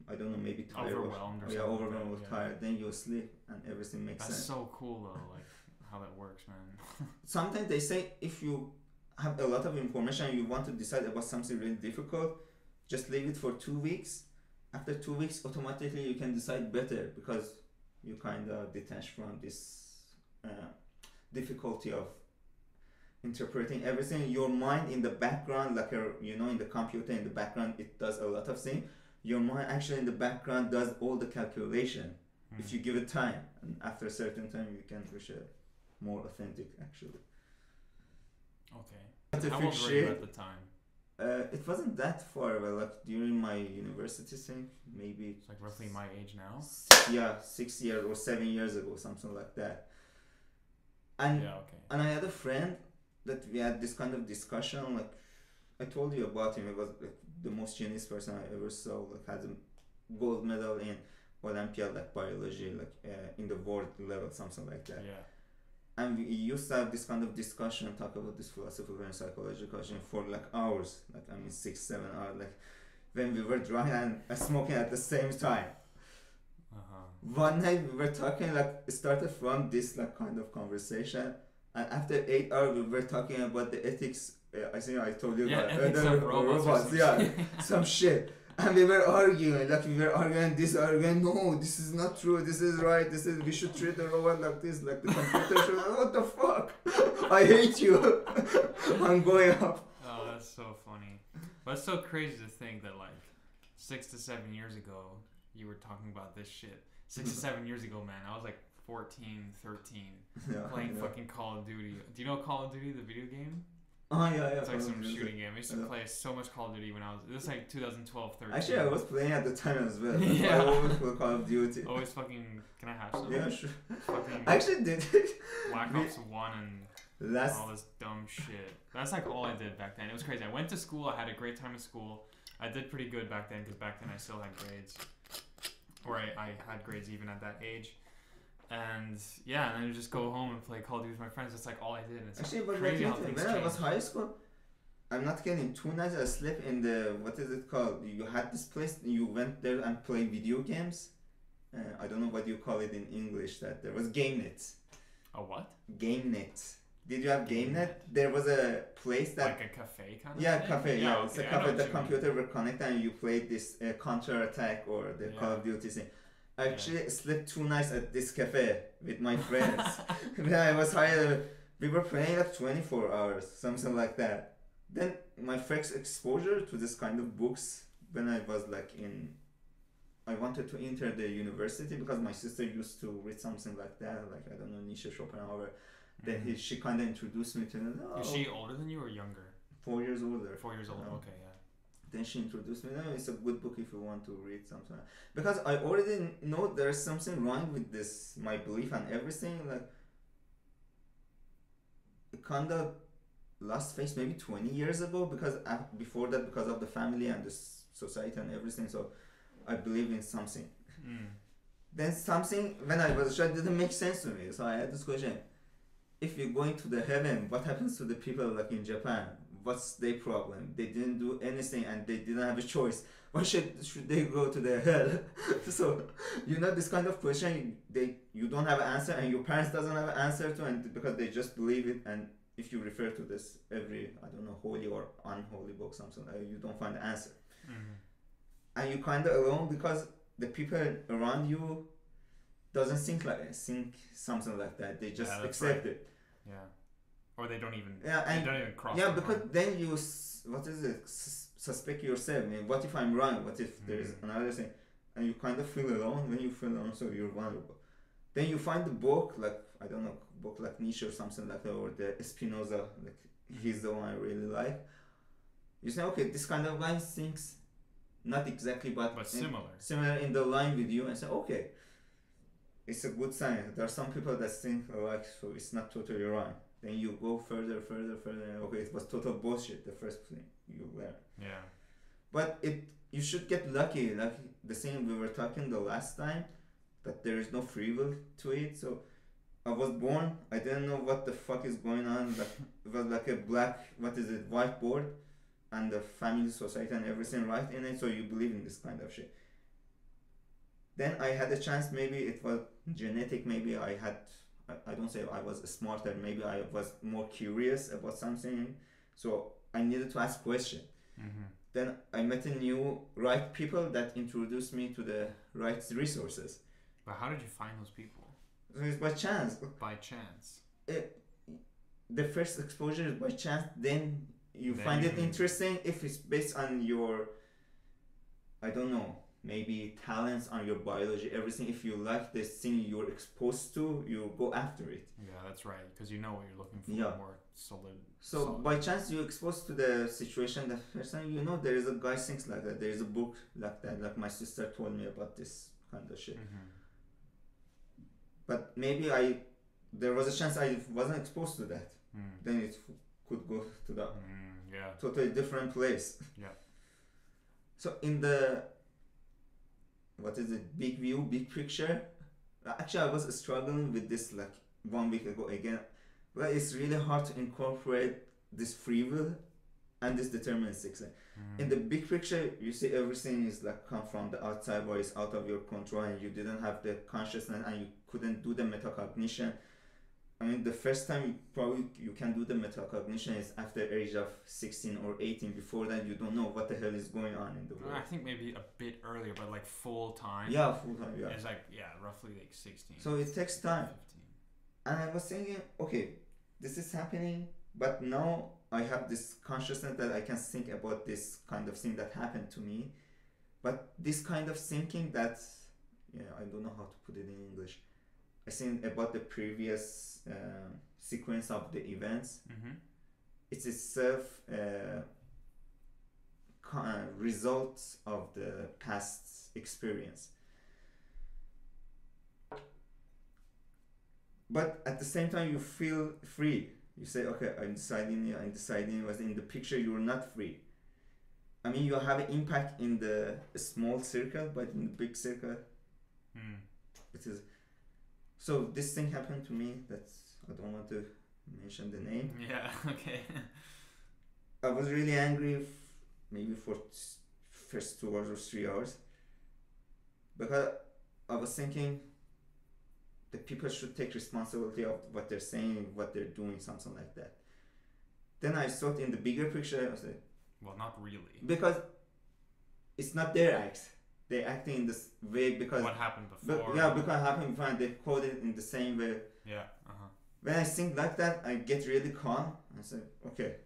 I don't know maybe tired or- Overwhelmed or yeah something like overwhelmed or yeah. tired then you sleep and everything makes That's sense so cool though, like how that works, man. sometimes they say if you have a lot of information and you want to decide about something really difficult just leave it for two weeks after two weeks automatically you can decide better because you kind of detach from this uh, difficulty of interpreting everything. Your mind in the background, like a, you know, in the computer in the background, it does a lot of things. Your mind actually in the background does all the calculation Hmm. if you give it time. And after a certain time, you can reach a more authentic actually. Okay. How old were you at the time? Uh, it wasn't that far away. Like during my university thing, maybe It's like roughly my age now. yeah, six years or seven years ago, something like that. And Yeah. Okay. and I had a friend that we had this kind of discussion. Like I told you about him. He was like, the most genius person I ever saw. Like had a gold medal in Olympiad, like biology, like uh, in the world level, something like that. Yeah. And we used to have this kind of discussion, talk about this philosophical and psychological question for like hours. Like I mean, six, seven hours. Like when we were drunk and uh, smoking at the same time. Uh huh. One night we were talking like it started from this like kind of conversation, and after eight hours we were talking about the ethics. Uh, I think I told you Yeah. about ethics the of robots. some yeah, shit. some shit. And we were arguing, like we were arguing this, arguing no, this is not true, this is right, this is we should treat the robot like this, like the computer should. What the fuck? I hate you. I'm going up. Oh, that's so funny. But it's so crazy to think that like six to seven years ago you were talking about this shit. Six to seven years ago, man, I was like 14, 13, Yeah, playing yeah. fucking Call of Duty. Do you know Call of Duty, the video game? Oh yeah, yeah. It's like some shooting game. I used to Yeah. play so much Call of Duty when I was. This is like 2012, 13. Actually, I was playing at the time as well. Yeah. I always play Call of Duty. always fucking. Can I have some? Yeah, sure. Fucking I actually did Black Ops One and last. all this dumb shit. That's like all I did back then. It was crazy. I went to school. I had a great time at school. I did pretty good back then because back then I still had grades, or I, I had grades even at that age. And yeah, and then I just go home and play Call of Duty with my friends. That's like all I did. And it's Actually, but like crazy you how things when I was high school, I'm not kidding. Two nights I slept in the what is it called? You had this place. You went there and played video games. Uh, I don't know what you call it in English. That there was GameNet. A what? GameNet. Did you have GameNet? There was a place that like a cafe kind of Yeah, thing? cafe. Yeah, it's a okay, I know cafe. The you mean. computer were connected, and you played this uh, Counter Attack or the Call of Duty thing. I actually slept two nights at this cafe with my friends. when I was hired, uh, we were playing like twenty four hours, something like that. Then my first exposure to this kind of books when I was like in. I wanted to enter the university because my sister used to read something like that, like I don't know Nietzsche, Schopenhauer. Then he, mm-hmm. she kind of introduced me to. Oh, Is she oh. older than you or younger? four years older. Four years old. Yeah. Okay, yeah. Then she introduced me. No, it's a good book if you want to read something. Because I already know there's something wrong with this, my belief and everything. Like, kind of lost face maybe 20 years ago because af- before that, because of the family and the society and everything. So I believe in something. Mm. Then something, when I was a child, didn't make sense to me. So I had this question. If you're going to the heaven, what happens to the people like in Japan? What's their problem? They didn't do anything and they didn't have a choice. Why should should they go to the hell? so you know this kind of question they you don't have an answer and your parents doesn't have an answer to and because they just believe it and if you refer to this every I don't know holy or unholy book something uh, you don't find the answer Mhm. and you kind of alone because the people around you doesn't think like think something like that. They just Yeah, accept it. Yeah. Or they don't even. Yeah, they and don't even cross. yeah, because line. then you s- what is it? S- suspect yourself. I mean, what if I'm wrong? What if there is Mhm. another thing? And you kind of feel alone. When you feel alone, so you're vulnerable. Then you find the book like I don't know, book like Nietzsche or something like that, or the Spinoza. Like he's the one I really like. You say, okay, this kind of guy thinks not exactly, but But in- similar. similar in the line with you and say, okay, it's a good sign. There are some people that think alike, so it's not totally wrong. Then you go further, further, further. and, Okay, it was total bullshit. The first thing you learn, Yeah. but it you should get lucky. Like the same we were talking the last time, that there is no free will to it. So I was born. I didn't know what the fuck is going on. Like it was like a black, what is it, whiteboard, and the family, society, and everything right in it. So you believe in this kind of shit. Then I had a chance. Maybe it was genetic. Maybe I had. I, I don't say I was smarter. Maybe I was more curious about something. So I needed to ask question. Mm-hmm. Then I met a new right people that introduced me to the right resources. But how did you find those people? So it's by chance. By chance. The first exposure is by chance. Then you Then find it interesting if it's based on your, I don't know, maybe talents on your biology, everything. If you like this thing you're exposed to, you go after it. Yeah, that's right. Because you know what you're looking for. Yeah. More solid. So solid. by chance you're exposed to the situation the first time, you know there is a guy thinks like that. There is a book like that. Like my sister told me about this kind of shit. Mhm. But maybe I, there was a chance I wasn't exposed to that. Mm. Then it f- could go to the Mm, yeah. totally different place. Yeah. So in the, what is it? Big view, big picture. Actually, I was struggling with this like one week ago again. but it's really hard to incorporate this free will and this deterministic. Mm. In the big picture, you see everything is like come from the outside, or it's out of your control, and you didn't have the consciousness, and you couldn't do the metacognition. I mean, the first time you probably you can do the metacognition is after age of sixteen or eighteen. Before that, you don't know what the hell is going on in the world. I think maybe a bit earlier, but like full time. Yeah, full time. Yeah. It's like yeah, roughly like sixteen. So it takes time. 15. And I was thinking, okay, this is happening, but now I have this consciousness that I can think about this kind of thing that happened to me. But this kind of thinking that, yeah, I don't know how to put it in English. I think about the previous uh, sequence of the events. Mhm. It's itself uh, co- uh, result of the past experience. But at the same time, you feel free. You say, okay, I'm deciding, I'm deciding. Was in the picture, you're not free. I mean, you have an impact in the small circle, but in the big circle, Mm. it is. So this thing happened to me. That's I don't want to mention the name. Yeah. Okay. I was really angry, f- maybe for t- first two hours or three hours, because I was thinking the people should take responsibility of what they're saying, what they're doing, something like that. Then I thought in the bigger picture, I said well, not really. because it's not their act. They're acting in this way because what happened before. but, yeah, because happened before and they code it in the same way. Yeah. Uh huh. When I think like that, I get really calm. I say, okay,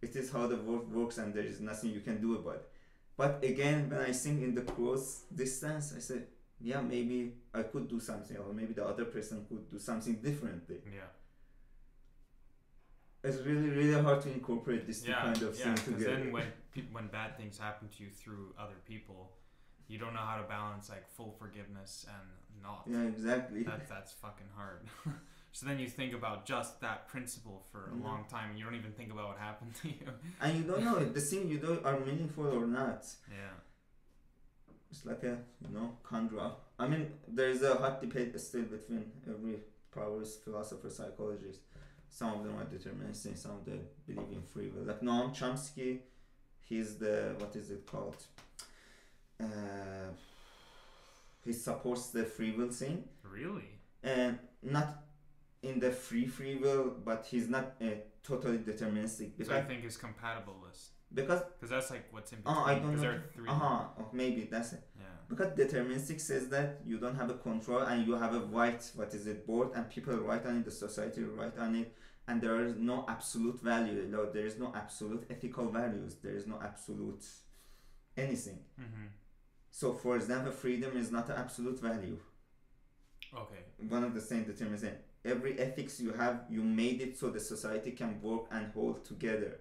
it is how the world works, and there is nothing you can do about it. But again, when I think in the close distance, I say, yeah, maybe I could do something, or maybe the other person could do something differently. Yeah. It's really, really hard to incorporate these two Yeah. kind of yeah. things Because then when pe- when bad things happen to you through other people, you don't know how to balance like full forgiveness and not. yeah, exactly. That that's fucking hard. so then you think about just that principle for a long time, and you don't even think about what happened to you. and you don't know if the thing you do are meaningful or not. Yeah. It's like a you know. I mean, there is a hot debate still between every powers philosopher, psychologist. Some of them are determinists, some of them believe in free will. Like Noam Chomsky, he's the what is it called? Uh, he supports the free will thing, Really? and not in the free free will, but he's not uh, totally deterministic Which I because think is compatibilist. because Because that's like what's in between. oh I don't Because know. there are three. Uh huh. Oh, maybe that's it. Yeah. Because deterministic says that you don't have a control and you have a white, what is it, board, and people write on it, the society write on it, and there is no absolute value. know, There is no absolute ethical values. There is no absolute anything. Mm-hmm. So, for example, freedom is not an absolute value. Okay. One of the same determinism. Every ethics you have, you made it so the society can work and hold together.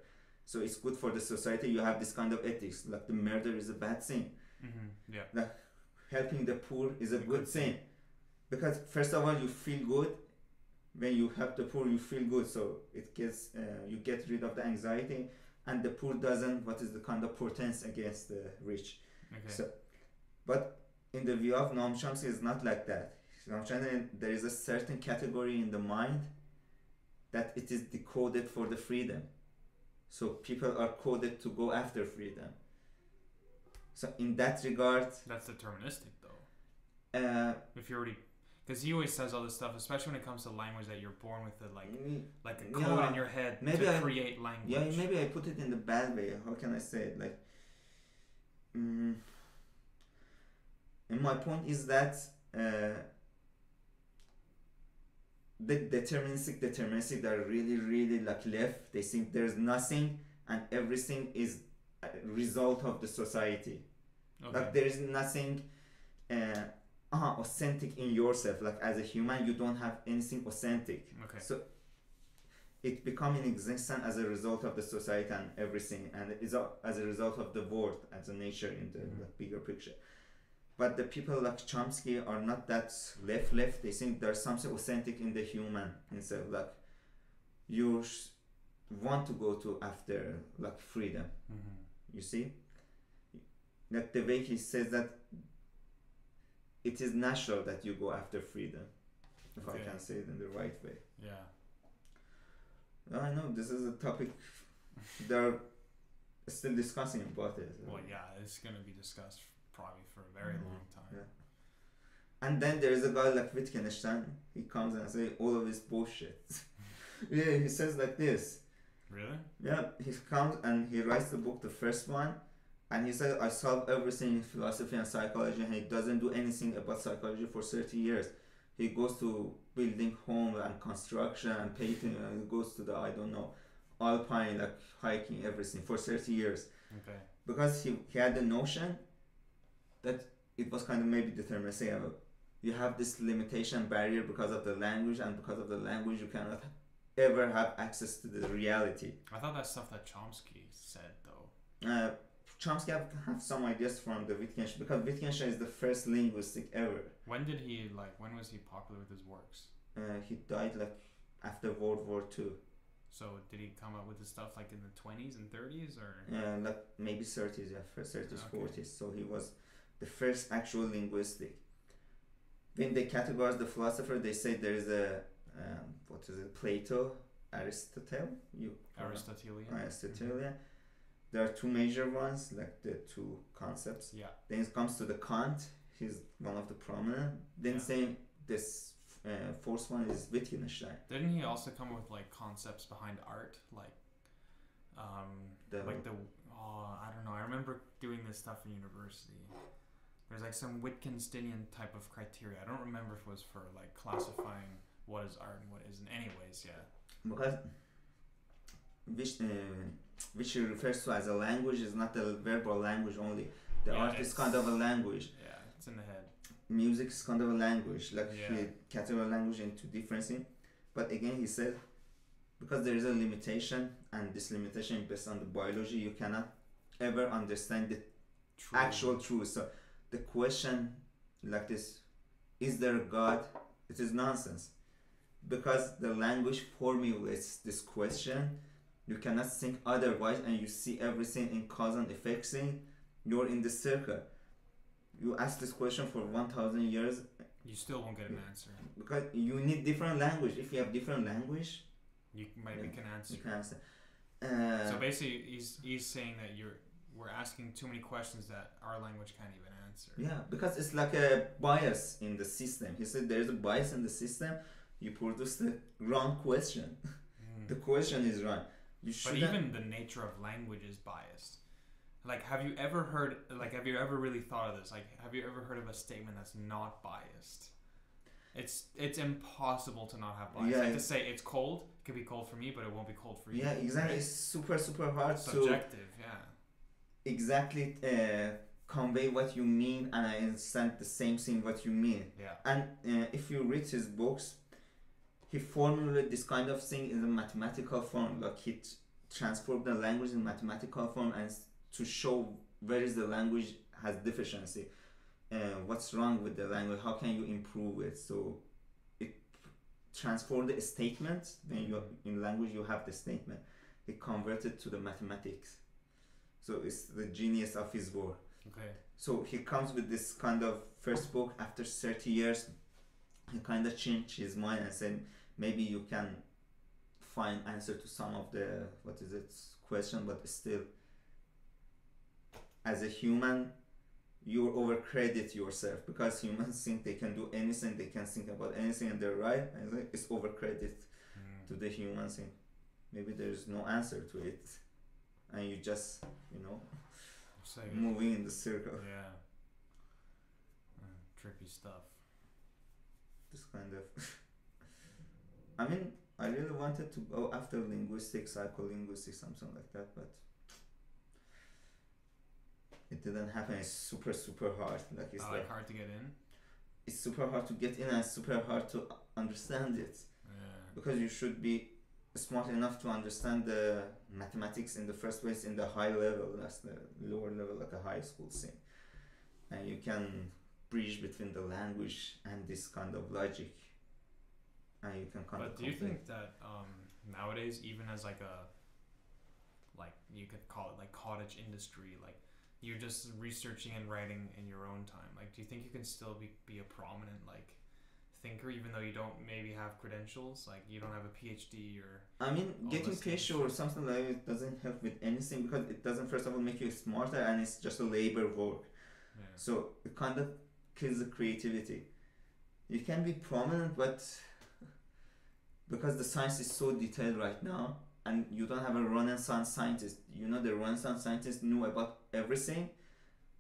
So it's good for the society. You have this kind of ethics, like the murder is a bad thing. Mm-hmm. Yeah. helping the poor is a A good good thing because first of all you feel good when you help the poor you feel good so it gets uh, you get rid of the anxiety and the poor doesn't what is the kind of protest against the rich Okay. So- but in the view of Noam Chomsky it's not like that Noam Chomsky there is a certain category in the mind that it is decoded for the freedom so people are coded to go after freedom so in that regard that's deterministic though. uh, If you already. Because he always says all this stuff, especially when it comes to language that you're born with, the like like a code in your head Maybe to I- create language. Yeah, maybe I put it in the bad way. How can I say it? Like, mm, and my point is that uh, the deterministic deterministic that are really really like left they think there's nothing and everything is a result of the society Okay. like there is nothing uh, uh, authentic in yourself like as a human you don't have anything authentic okay. so it become in existence as a result of the society and everything and as a result of the world as a nature in the Mhm. like, bigger picture but the people like Chomsky are not that left left. They think there's something authentic in the human. Instead of like you sh- want to go to after like freedom. Hmm you see? Like the way he says that it is natural that you go after freedom if Okay. i can say it in the right way. Yeah. i know this is a topic they're still discussing about it Well, yeah, it's gonna be discussed probably for a very Mhm. long time. Yeah. and then there is a guy like wittgenstein he comes and say all of this bullshit yeah he says like this Really? Yeah, he comes and he writes the book, the first one, and he said, I solve everything in philosophy and psychology, and he doesn't do anything about psychology for 30 years. He goes to building home and construction and painting, and he goes to the, I don't know, alpine, like hiking, everything for 30 years. Okay. Because he, he had the notion that it was kind of maybe deterministic. uh, You have this limitation barrier because of the language, and because of the language, you cannot ever have access to the reality. I thought that's stuff that Chomsky said though. uh, Chomsky have, have some ideas from the Wittgenstein because Wittgenstein is the first linguistic ever. When did he like? When was he popular with his works? Uh, he died like after World War Two, So did he come up with his stuff like in the twenties and thirties or? uh, like maybe thirties, yeah, first thirties, Okay. forties. So he was the first actual linguistic. When they categorize the philosopher, they say there is a um, what is it, Plato, Aristotle, you Aristotelian. Aristotelian. There are two major ones, like the two concepts. Yeah. Then it comes to the Kant. He's one of the prominent. Then Yeah. same this uh, fourth one is Wittgenstein. Didn't he also come up with like concepts behind art, like, um, The- like the oh I don't know. I remember doing this stuff in university. There's like some Wittgensteinian type of criteria. I don't remember if it was for like classifying what is art and what isn't. Anyways, yeah. Because which uh, which he refers to as a language is not a verbal language only. The Yeah, art is kind of a language. Yeah, it's in the head. Music is kind of a language. Like Yeah. he categorize language into different things. But again, he said because there is a limitation, and this limitation is based on the biology, you cannot ever understand the True. actual truth. So the question like this, is there a God? It is nonsense. Because the language formulates this question, you cannot think otherwise and you see everything in cause and effect thing, you're in the circle. You ask this question for one thousand years You still won't get an answer. because you need different language. If you have different language, You maybe can answer. you can answer. Uh, So basically, he's he's saying that you're we're asking too many questions that our language can't even answer. Yeah, because it's like a bias in the system. He said there's a bias in the system. You produce the wrong question. Mm. The question is wrong. You But even the nature of language is biased. Like, have you ever heard? Like, have you ever really thought of this? Like, have you ever heard of a statement that's not biased? It's it's impossible to not have bias. Yeah, like to say it's cold, it could be cold for me, but it won't be cold for you. yeah, exactly. It's super super hard to Subjective, yeah. exactly uh, convey what you mean, and I understand the same thing what you mean. Yeah. And uh, if you read his books, he formulated this kind of thing in a mathematical form. Like he t- transformed the language in mathematical form and to show where is the language has deficiency, uh, what's wrong with the language, how can you improve it. So it transformed the statement. When you in language you have the statement, he converted to the mathematics. So it's the genius of his work. Okay. So he comes with this kind of first book after 30 years. He kind of changed his mind and said maybe you can find answer to some of the what is it question, but still, as a human, you overcredit yourself because humans think they can do anything, they can think about anything, and they're right. And it's overcredit Mm. to the human thing. Maybe there's no answer to it, and you just you know So, moving in the circle. yeah. Uh, trippy stuff. this kind of I mean, I really wanted to go after linguistics, psycholinguistics, something like that, but it didn't happen. It's super, super hard. Like it's like like hard to get in. it's super hard to get in and super hard to understand it Yeah. because you should be smart enough to understand the mathematics in the first place in the high level. That's the lower level, like a high school thing, and you can bridge between the language and this kind of logic, and you can kind But do you think that um, nowadays, even as like a, like you could call it like cottage industry, like you're just researching and writing in your own time. Like, do you think you can still be be a prominent like thinker, even though you don't maybe have credentials, like you don't have a PhD or I mean, getting. PhD or something like it doesn't help with anything because it doesn't first of all make you smarter and it's just a labor work. yeah. So it kind of kills the creativity. You can be prominent, but because the science is so detailed right now, and you don't have a Renaissance scientist, you know, the Renaissance scientists knew about everything,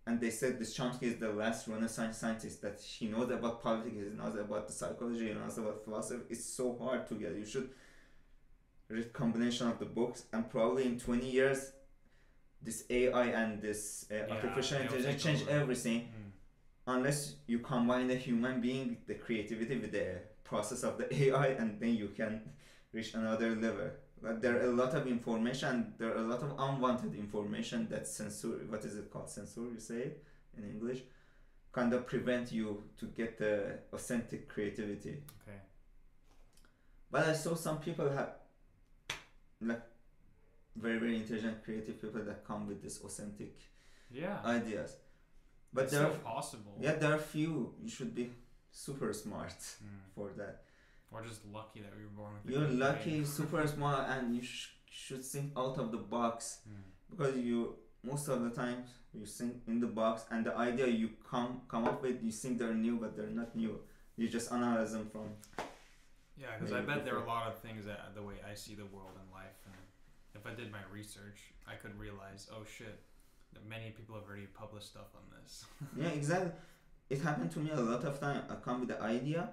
and they said this Chomsky is the last Renaissance scientist that he knows about politics, he knows about the psychology, he knows about philosophy. It's so hard to get. You should read combination of the books, and probably in twenty years, this AI and this uh, Yeah, artificial intelligence change over. everything Mm. unless you combine the human being the creativity with the process of the AI and then you can reach another level there are a lot of information there are a lot of unwanted information that censor what is it called censor you say it in English kind of prevent you to get the authentic creativity Okay. but I saw some people have like very very intelligent creative people that come with this authentic Yeah. ideas but it's there still are possible. Yeah, there are few. You should be super smart Mm. for that. Or just lucky that we were born with. You're lucky, brain. super smart, and you sh- should think out of the box Mm. because you most of the times you think in the box, and the idea you come come up with, you think they're new, but they're not new. You just analyze them from. Yeah, because I bet there are a lot of things that the way I see the world and life, and if I did my research, I could realize, oh shit, that many people have already published stuff on this. yeah, exactly. It happened to me a lot of time. I come with the idea,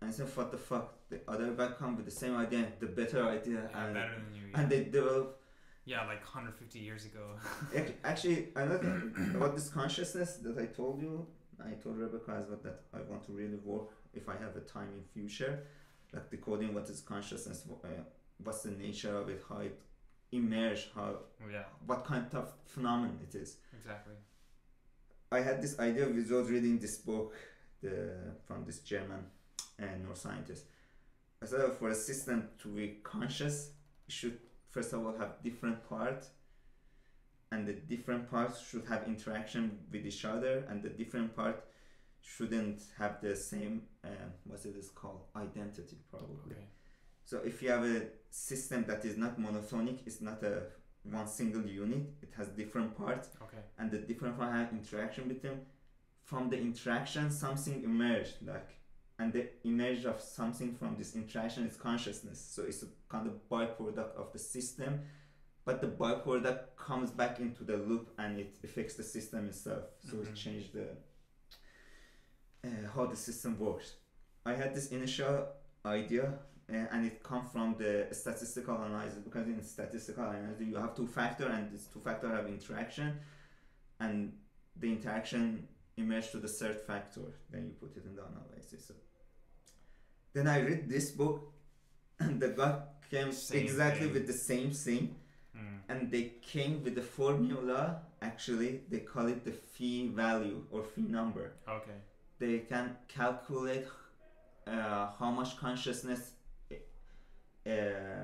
and say, "What the fuck?" The other guy come with the same idea, the better idea, Yeah, and better than you. Yeah. and they develop yeah, like 150 years ago. Actually, another thing about this consciousness that I told you, I told Rebecca as well that I want to really work if I have a time in future, like decoding what is consciousness, uh, what's the nature of it, how it emerge, how yeah, what kind of phenomenon it is. exactly. I had this idea with was reading this book the, from this German uh, neuroscientist. I said for a system to be conscious, it should first of all have different parts, and the different parts should have interaction with each other, and the different part shouldn't have the same uh, what it is called identity probably. Okay. So if you have a system that is not monotonic, it's not a one single unit. It has different parts Okay. and the different one had interaction with them from the interaction something emerged like and the image of something from this interaction is consciousness. So it's a kind of byproduct of the system but the byproduct comes back into the loop and it affects the system itself. So Mhm. it changed the uh, how the system works. I had this initial idea uh, and it comes from the statistical analysis because in statistical analysis you have two factor and these two factor have interaction and the interaction emerge to the third factor. Then you put it in the analysis. So then i read this book and the guy came Same exactly thing. with the same thing Mm. and they came with the formula actually they call it the phi value or phi number Okay. they can calculate uh, how much consciousness uh,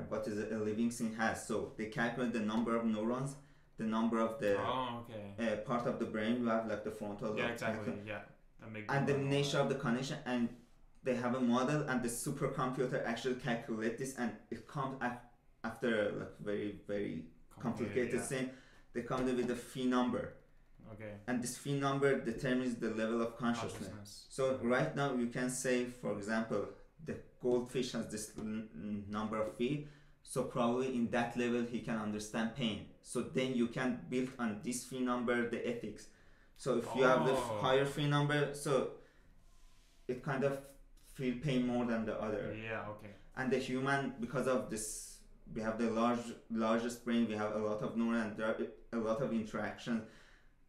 what is a living thing has. So they calculate the number of neurons, the number of the oh, okay. uh, part of the brain you have, like the frontal Yeah, lobe, exactly. Yeah. And the nature of the connection. And they have a model, and the supercomputer actually calculate this, and it comes after like very very complicated yeah. thing. They come with the phi number, Okay. and this phi number determines the level of consciousness. So right now you can say, for example, the goldfish has this number of feet. So probably in that level he can understand pain. So then you can build on this phi number the ethics. So if you have the Oh. higher phi number, so it kind of feel pain more than the other Yeah. Okay. and the human because of this we have the large largest brain we have a lot of neurons there are a lot of interactions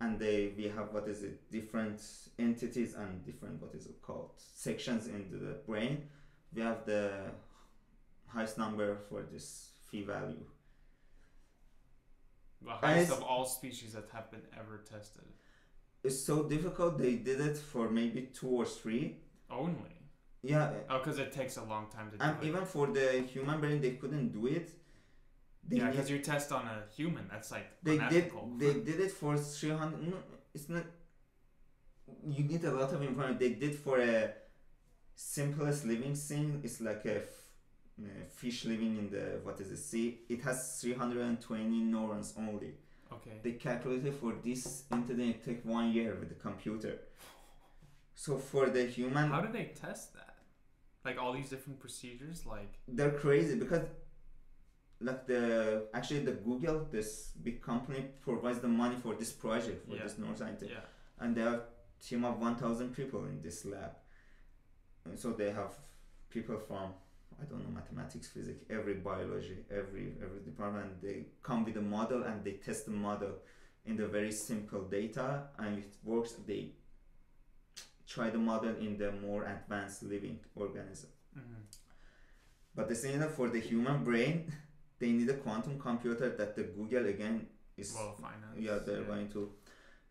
and they we have what is it different entities and different what is it called sections in the brain we have the highest number for this phi value The highest of all species that have been ever tested. it's so difficult they did it for maybe two or three Only. Yeah Oh, because it takes a long time to do and it. even for the human brain they couldn't do it they yeah, because you test on a human. That's like they did they did it for 300 no it's not you need a lot of information they did for a simplest living thing it's like a, fish living in the what is it sea it has 320 neurons only okay. they calculated for this entity it took one year with the computer so for the human How do they test that? Like all these different procedures, like they're crazy because like the actually the google this big company provides the money for this project for Yeah. this neuroscientist yeah. and they have team of 1000 people in this lab and so they have people from i don't know mathematics physics every biology every every department they come with a model and they test the model in the very simple data and it works they try the model in the more advanced living organism. Hmm but the same for the human brain. They need a quantum computer that the google again is Well, finance. yeah they're going to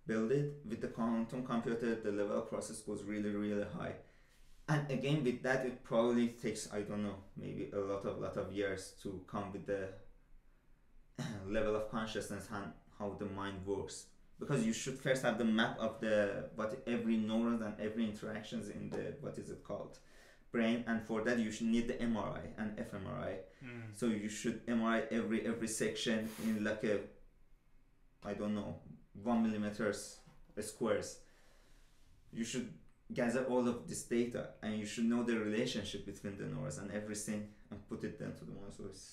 build it. With the quantum computer the level of process goes really really high. And again with that it probably takes i don't know maybe a lot of lot of years to come with the level of consciousness and how the mind works because you should first have the map of the what every neurons and every interactions in the what is it called brain and for that you should need the mri and fmri Mm. so you should MRI every every section in like a I don't know one millimeters squares. You should gather all of this data and you should know the relationship between the neurons and everything and put it then to the one so it's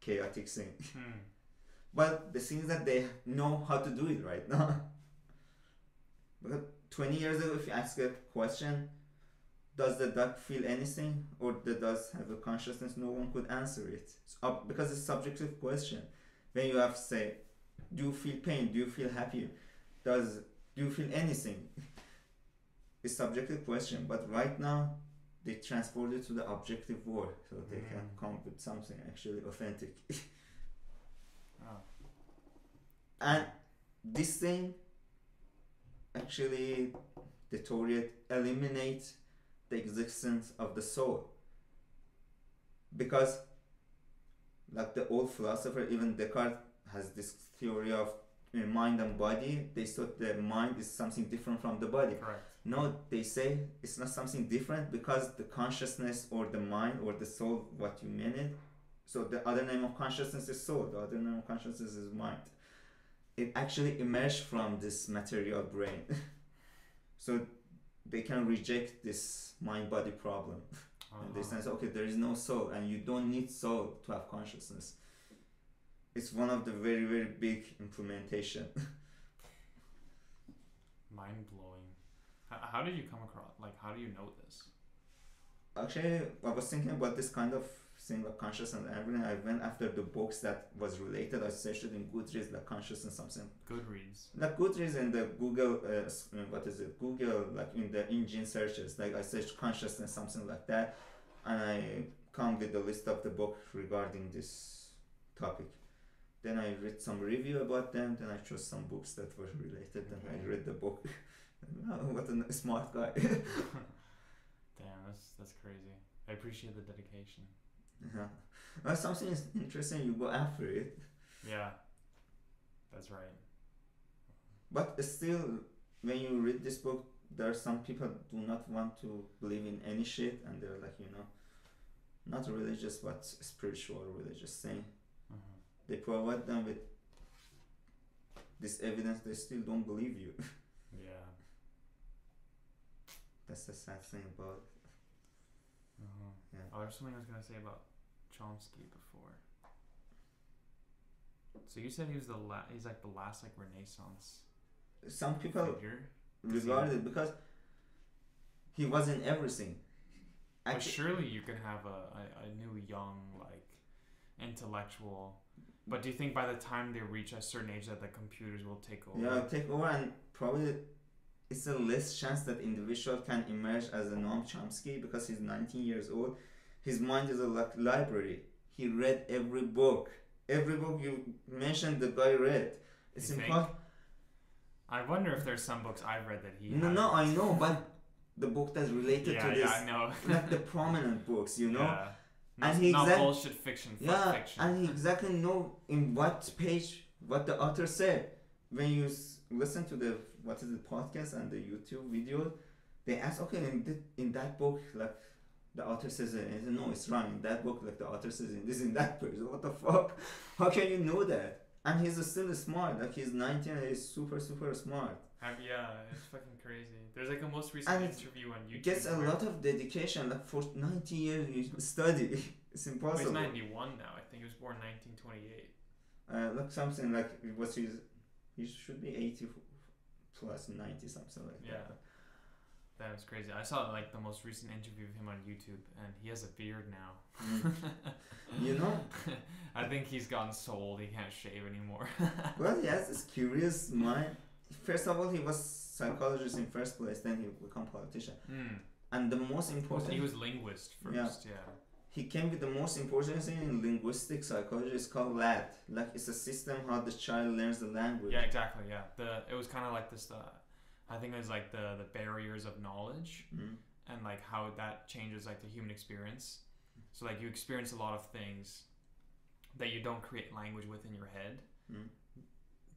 chaotic thing. Hmm. But the thing is that they know how to do it right? Now. because twenty years ago if you ask a question does the duck feel anything? Or the does have a consciousness? No one could answer it. It's up- because it's a subjective question. When you have to say do you feel pain? Do you feel happy? Does do you feel anything? It's subjective question but right now they transport it to the objective world so they can Mm. come with something actually authentic Oh. and this thing actually the theory eliminate the existence of the soul because like the old philosopher even descartes has this theory of uh, mind and body they thought the mind is something different from the body Correct. no they say it's not something different because the consciousness or the mind or the soul what you mean it so the other name of consciousness is soul the other name of consciousness is mind it actually emerged from this material brain so they can reject this mind body problem and they Uh-huh. say okay there is no soul and you don't need soul to have consciousness it's one of the very very big implementation Mind blowing. How, how did you come across? Like, how do you know this? actually i was thinking about this kind of thing like consciousness and everything i went after the books that was related i searched in goodreads like consciousness something Goodreads. like goodreads in the google uh, uh, what is it google like in the engine searches like i searched consciousness something like that and i come with the list of the book regarding this topic then i read some review about them then i chose some books that were related and i read the book oh, what a smart guy Damn, that's that's crazy. I appreciate the dedication. Yeah. When something is interesting, you go after it. Yeah. That's right. But still, when you read this book, there are some people do not want to believe in any shit, and they're like, you know, not religious but spiritual, religious thing. Uh-huh. They provide them with this evidence. They still don't believe you. Yeah. That's the sad thing about. Uh-huh. Yeah. Oh, there's something I was gonna say about Chomsky before. So you said he was the la- he's like the last like Renaissance Some people figure. regard it because he was in everything. But surely you can have a, a, a new young like intellectual. But do you think by the time they reach a certain age that the computers will take over? Yeah, take over and probably it's a less chance that individual can emerge as a Noam Chomsky because he's 19 years old. His mind is a library. He read every book. Every book you mentioned, the guy read. It's impossible. I wonder if there's some books I've read that he. No, no, I know, but the book that's related Yeah, to this, yeah, I know. like the prominent books, you know. Yeah. Not, And he not exact- bullshit fiction. Yeah, fiction. and he exactly know in what page what the author said. When you s- listen to the what is the podcast and the YouTube video, they ask, okay, in, th- in that book, like the author says it, and he no, it's wrong. In that book, like the author says in this, in that page. What the fuck? How can you know that? And he's still smart. Like he's 19 and he's super, super smart. Have, yeah, it's fucking crazy. There's like a most recent And interview on YouTube. Gets a lot of dedication. Like for 90 years, you study. it's Oh, he's 91 now. I think he was born 1928. Uh, like something like what he's he should be 80 plus 90 something like Yeah. that. That was crazy. I saw like the most recent interview of him on YouTube, and he has a beard now. Mm. you know, I think he's gotten so old he can't shave anymore. well, he has this curious mind. First of all, he was psychologist in first place, then he become politician. Hmm. And the most important, He was linguist Yeah. first. Yeah. he came with the most important thing in linguistic psychology. It's called LAD. Like it's a system how the child learns the language. Yeah. exactly. Yeah. The it was kind of like this. Uh, I think it was like the the barriers of knowledge Mm. and like how that changes like the human experience. So like you experience a lot of things that you don't create language with in your head, Mm.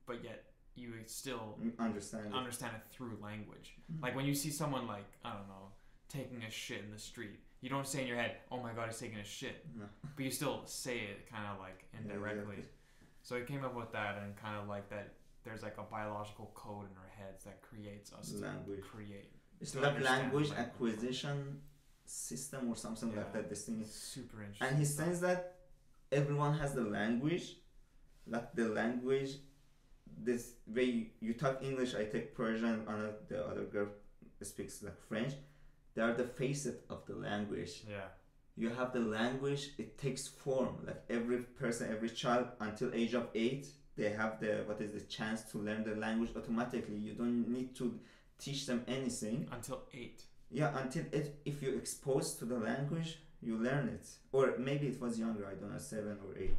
but yet you still Mm, Understand. it. understand it through language. Mm. Like when you see someone like I don't know taking a shit in the street, you don't say in your head, "Oh my god, he's taking a shit," No. but you still say it kind of like indirectly. exactly. So it came up with that and kind of like that. There's like a biological code in our heads that creates us Language. to create. It's to like language acquisition system or something like that. This thing is Super interesting. and he stuff. says that everyone has the language like the language this way you, talk english i take persian and the other girl speaks like french they are the facet of the language Yeah. you have the language it takes form like every person every child until age of eight they have the what is the chance to learn the language automatically you don't need to teach them anything Until eight. yeah, until it, if you're exposed to the language, you learn it. Or maybe it was younger, I don't know, seven or eight.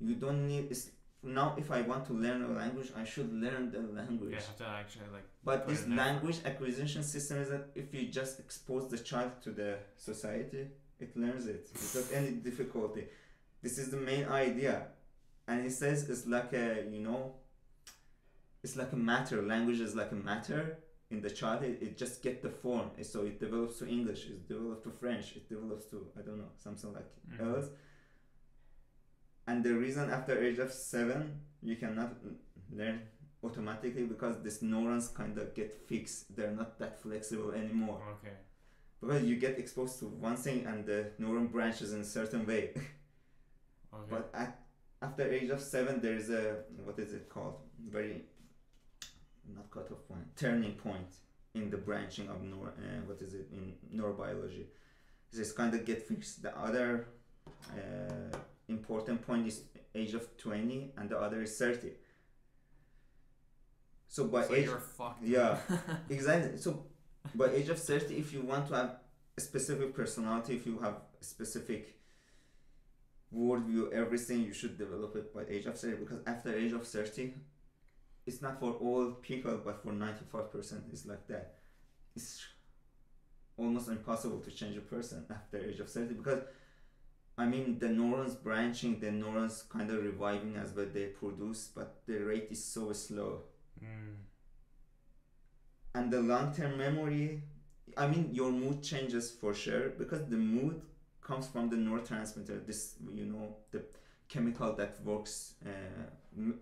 You don't need. Now, if I want to learn a language, I should learn the language. You have to actually like. But this language acquisition system is that if you just expose the child to the society, it learns it without any difficulty. This is the main idea. And he says it's like a, you know, it's like a matter. Language is like a matter in the child. It, it just get the form. So it develops to English, it develops to French, it develops to, I don't know, something like Mhm. else. And the reason after age of seven, you cannot learn automatically because these neurons kind of get fixed. They're not that flexible anymore. Okay. Because you get exposed to one thing and the neuron branches in a certain way. Okay. But at, after age of seven, there is a what is it called? Very not cutoff point, turning point in the branching of neuro. Uh, what is it in neurobiology? This kind of get fixed. The other uh, important point is age of twenty, and the other is thirty. So by so age yeah, exactly. So by age of 30, if you want to have a specific personality, if you have specific worldview, everything, you should develop it by age of 30 because after age of 30, it's not for all people, but for 95% it's like that. It's almost impossible to change a person after age of 30 because I mean the neurons branching, the neurons kind of reviving as what they produce, but the rate is so slow Mm. and the long-term memory i mean your mood changes for sure because the mood comes from the neurotransmitter this you know the chemical that works uh, m-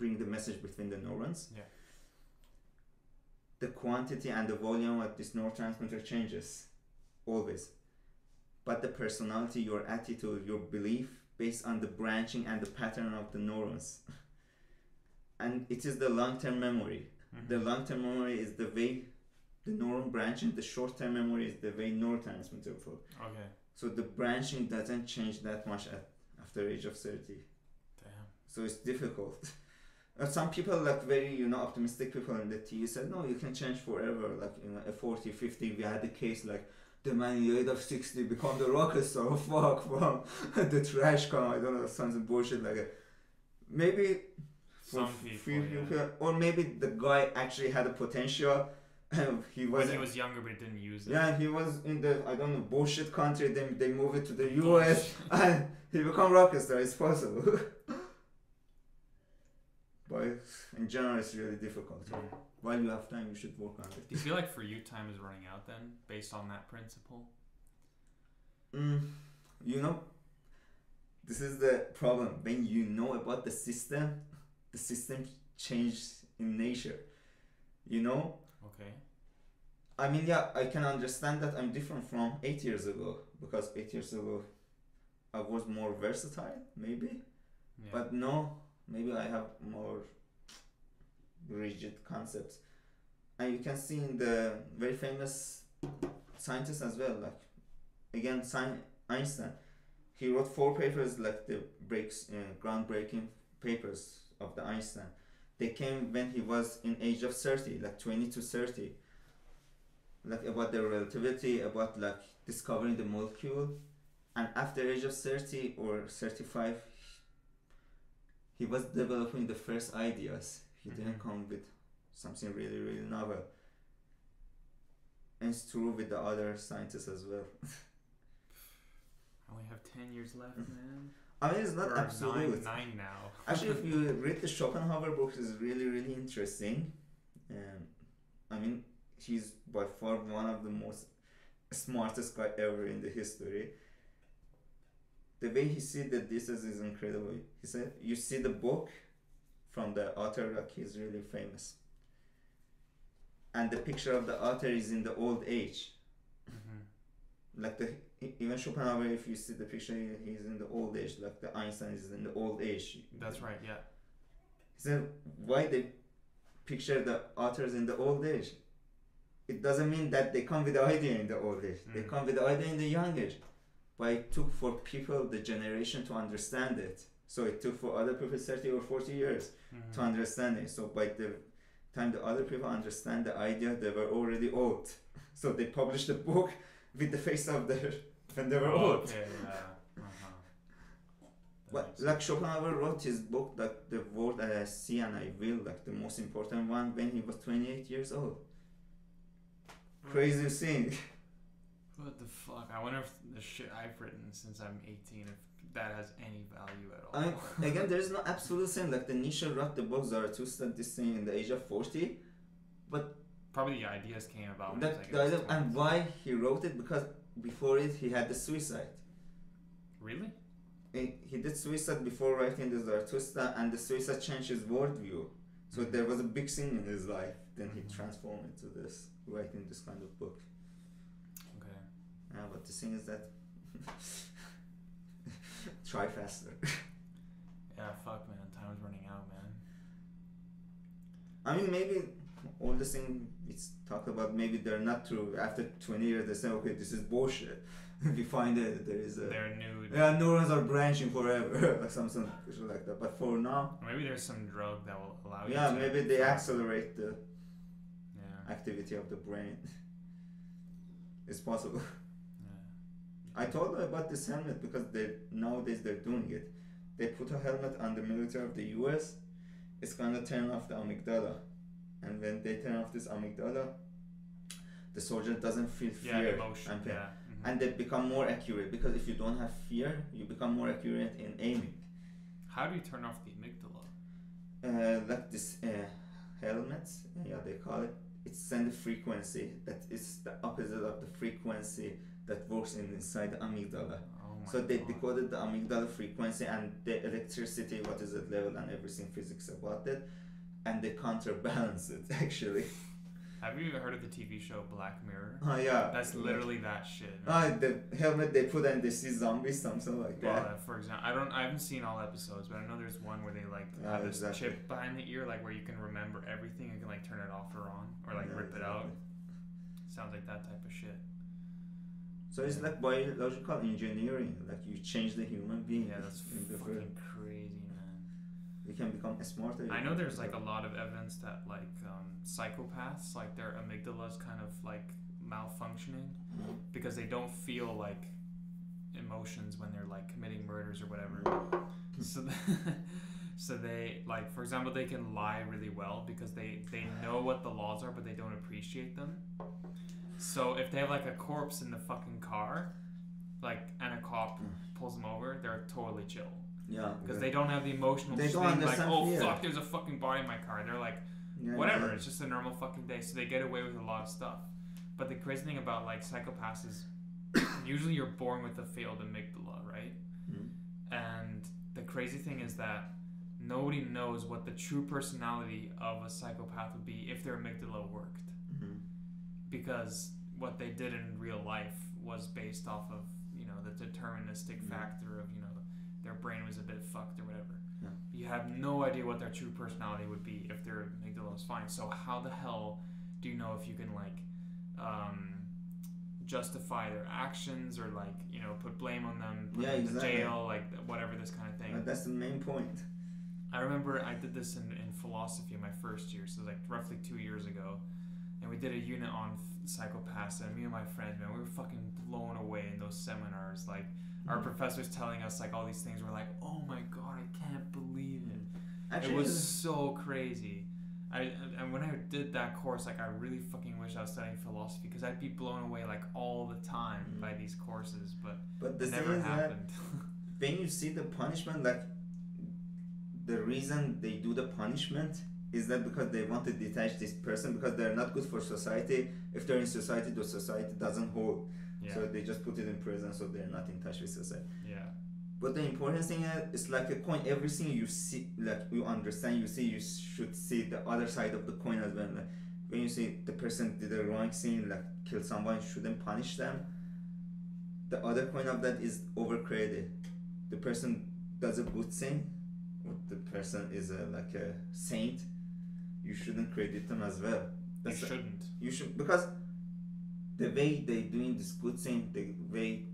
bring the message between the neurons Yeah. the quantity and the volume of this neurotransmitter changes always but the personality your attitude your belief based on the branching and the pattern of the neurons and it is the long-term memory Mhm. the long-term memory is the way the neuron branching, the short-term memory is the way neurotransmitter for. Okay. So the branching doesn't change that much at after age of thirty. Damn. So it's difficult. Uh, some people like very you know optimistic people in the TV said no you can change forever like you know at 40 50 we had the case like the man in the age of 60 become the rocket star fuck from the trash can I don't know something bullshit like that maybe Some people, few yeah. people or maybe the guy actually had a potential he was When he was younger, but he didn't use it. yeah he was in the I don't know bullshit country then they move it to the US and he become rocket star it's possible but in general it's really difficult Mm. while you have time you should work on it. Do you feel like for you time is running out then, based on that principle? mm, you know this is the problem when you know about the system the system changes in nature you know Okay. I mean, yeah, I can understand that I'm different from eight years ago because eight years ago I was more versatile, maybe. Yeah. But no, maybe I have more rigid concepts. And you can see in the very famous scientists as well, like again, Einstein. He wrote four papers, like the breaks, uh, groundbreaking papers of the Einstein. They came when he was in age of 30, like 20 to 30 like about the relativity, about like discovering the molecule, and after age of thirty or thirty-five, he was developing the first ideas. He didn't Mhm. come with something really really novel. And it's true with the other scientists as well. I only have 10 years left, Mhm. man. I mean, it's not absolute. Nine, nine now. Actually, if you read the Schopenhauer books, it's really really interesting. Um, I mean, he's by far one of the most smartest guy ever in the history. The way he see the distance is incredible. He said, "You see the book from the author, like he's really famous, and the picture of the author is in the old age. hmm Like the even Schopenhauer, if you see the picture, he's in the old age. Like the Einstein is in the old age. That's right, yeah. He said, why they picture the authors in the old age? It doesn't mean that they come with the idea in the old age. They Mm. come with the idea in the young age. But it took for people, the generation, to understand it. So it took for other people 30 or 40 years Mhm. to understand it. So by the time the other people understand the idea, they were already old. So they published the book with the face of their when they were old. okay, yeah. Uh-huh. That But like Schopenhauer wrote his book, like the word I see and I will, like the most important one, when he was 28 years old. Crazy thing. What the fuck? I wonder if the shit I've written since I'm 18, if that has any value at all. I mean, again, there is no absolute thing. Like the Nietzsche wrote the book Zarathustra, this thing in the age of 40. but Probably the ideas came about when he was That, idea- and why he wrote it? Because before it, he had the suicide. Really? He, he did suicide before writing the Zarathustra, and the suicide changed his worldview. So mm-hmm. there was a big thing in his life. Then he transformed into this, writing this kind of book. Okay. Yeah, but the thing is that try faster. Yeah, fuck, man. Time's running out, man. I mean, maybe all the things it's talked about, maybe they're not true. After 20 years, they say, okay, this is bullshit. we find that there is a. They're new. Yeah, neurons are branching forever, or something like that. But for now, maybe there's some drug that will allow you yeah, maybe they accelerate the Yeah. activity of the brain. it's possible. yeah. I told her about this helmet because they nowadays they're doing it. They put a helmet on the military of the US. It's gonna turn off the amygdala, and when they turn off this amygdala, the soldier doesn't feel Yeah, fear emotion. and pain, Yeah. mhm. and they become more accurate because if you don't have fear, you become more accurate in aiming. How do you turn off the amygdala? Uh, like this uh, helmet, yeah, they call it. It sends a frequency that is the opposite of the frequency that works in inside the amygdala. Oh So they God. decoded the amygdala frequency and the electricity, what is it level, and everything physics about it, and they counterbalance it actually. Have you heard of the TV show Black Mirror? Oh yeah. That's literally that shit. Ah, the helmet they put and they see zombies, something like Well, that. uh, for example, I don't, I haven't seen all episodes, but I know there's one where they like Yeah, have this exactly. chip behind the ear, like where you can remember everything and can like turn it off or on, or like Yeah, rip it out. Sounds like that type of shit. So it's like biological engineering. Like you change the human being. Yeah, that's fucking crazy. Can become smarter. I know there's like a lot of evidence that like um, psychopaths, like their amygdala's kind of like malfunctioning mm-hmm. because they don't feel like emotions when they're like committing murders or whatever. Mm-hmm. so, th- so they like, for example, they can lie really well because they they know what the laws are, but they don't appreciate them. So if they have like a corpse in the fucking car, like and a cop mm. pulls them over, they're totally chill Yeah. because they don't have the emotional They don't thing like, oh fear. fuck, there's a fucking body in my car. They're like, Yeah, whatever, yeah. it's just a normal fucking day. So they get away with a lot of stuff. But the crazy thing about like psychopaths is usually you're born with a failed amygdala, right? Mhm. And the crazy thing is that nobody knows what the true personality of a psychopath would be if their amygdala worked. Mhm. Because what they did in real life was based off of, you know, the deterministic Mhm. factor of, you know, their brain was a bit fucked or whatever. Yeah. You have no idea what their true personality would be if their amygdala was fine. So how the hell do you know if you can like um, justify their actions or like you know put blame on them, put Yeah, them in exactly. jail, like whatever this kind of thing. That's the main point. I remember I did this in, in philosophy my first year, so like roughly two years ago, and we did a unit on f- psychopaths, and me and my friends, man, we were fucking blown away in those seminars. Like our Mhm. professors telling us like all these things, we're like, oh my god, I can't believe it. Actually, it was so crazy. I and when I did that course, like I really fucking wish I was studying philosophy because I'd be blown away like all the time Mhm. by these courses, but but the it thing never happened. when you see the punishment, like the reason they do the punishment is that because they want to detach this person because they're not good for society. If they're in society, the society doesn't hold. Yeah, So they just put it in prison so they're not in touch with society. yeah, But the important thing is, it's like a coin. Everything you see, like you understand, you see, you should see the other side of the coin as well. Like when you see the person did a wrong thing, like kill someone, shouldn't punish them. The other coin of that is overcredit. The person does a good thing, or the person is a, like a saint. You shouldn't credit them as well. you That's a- shouldn't. you should because the way they're doing this good thing, the way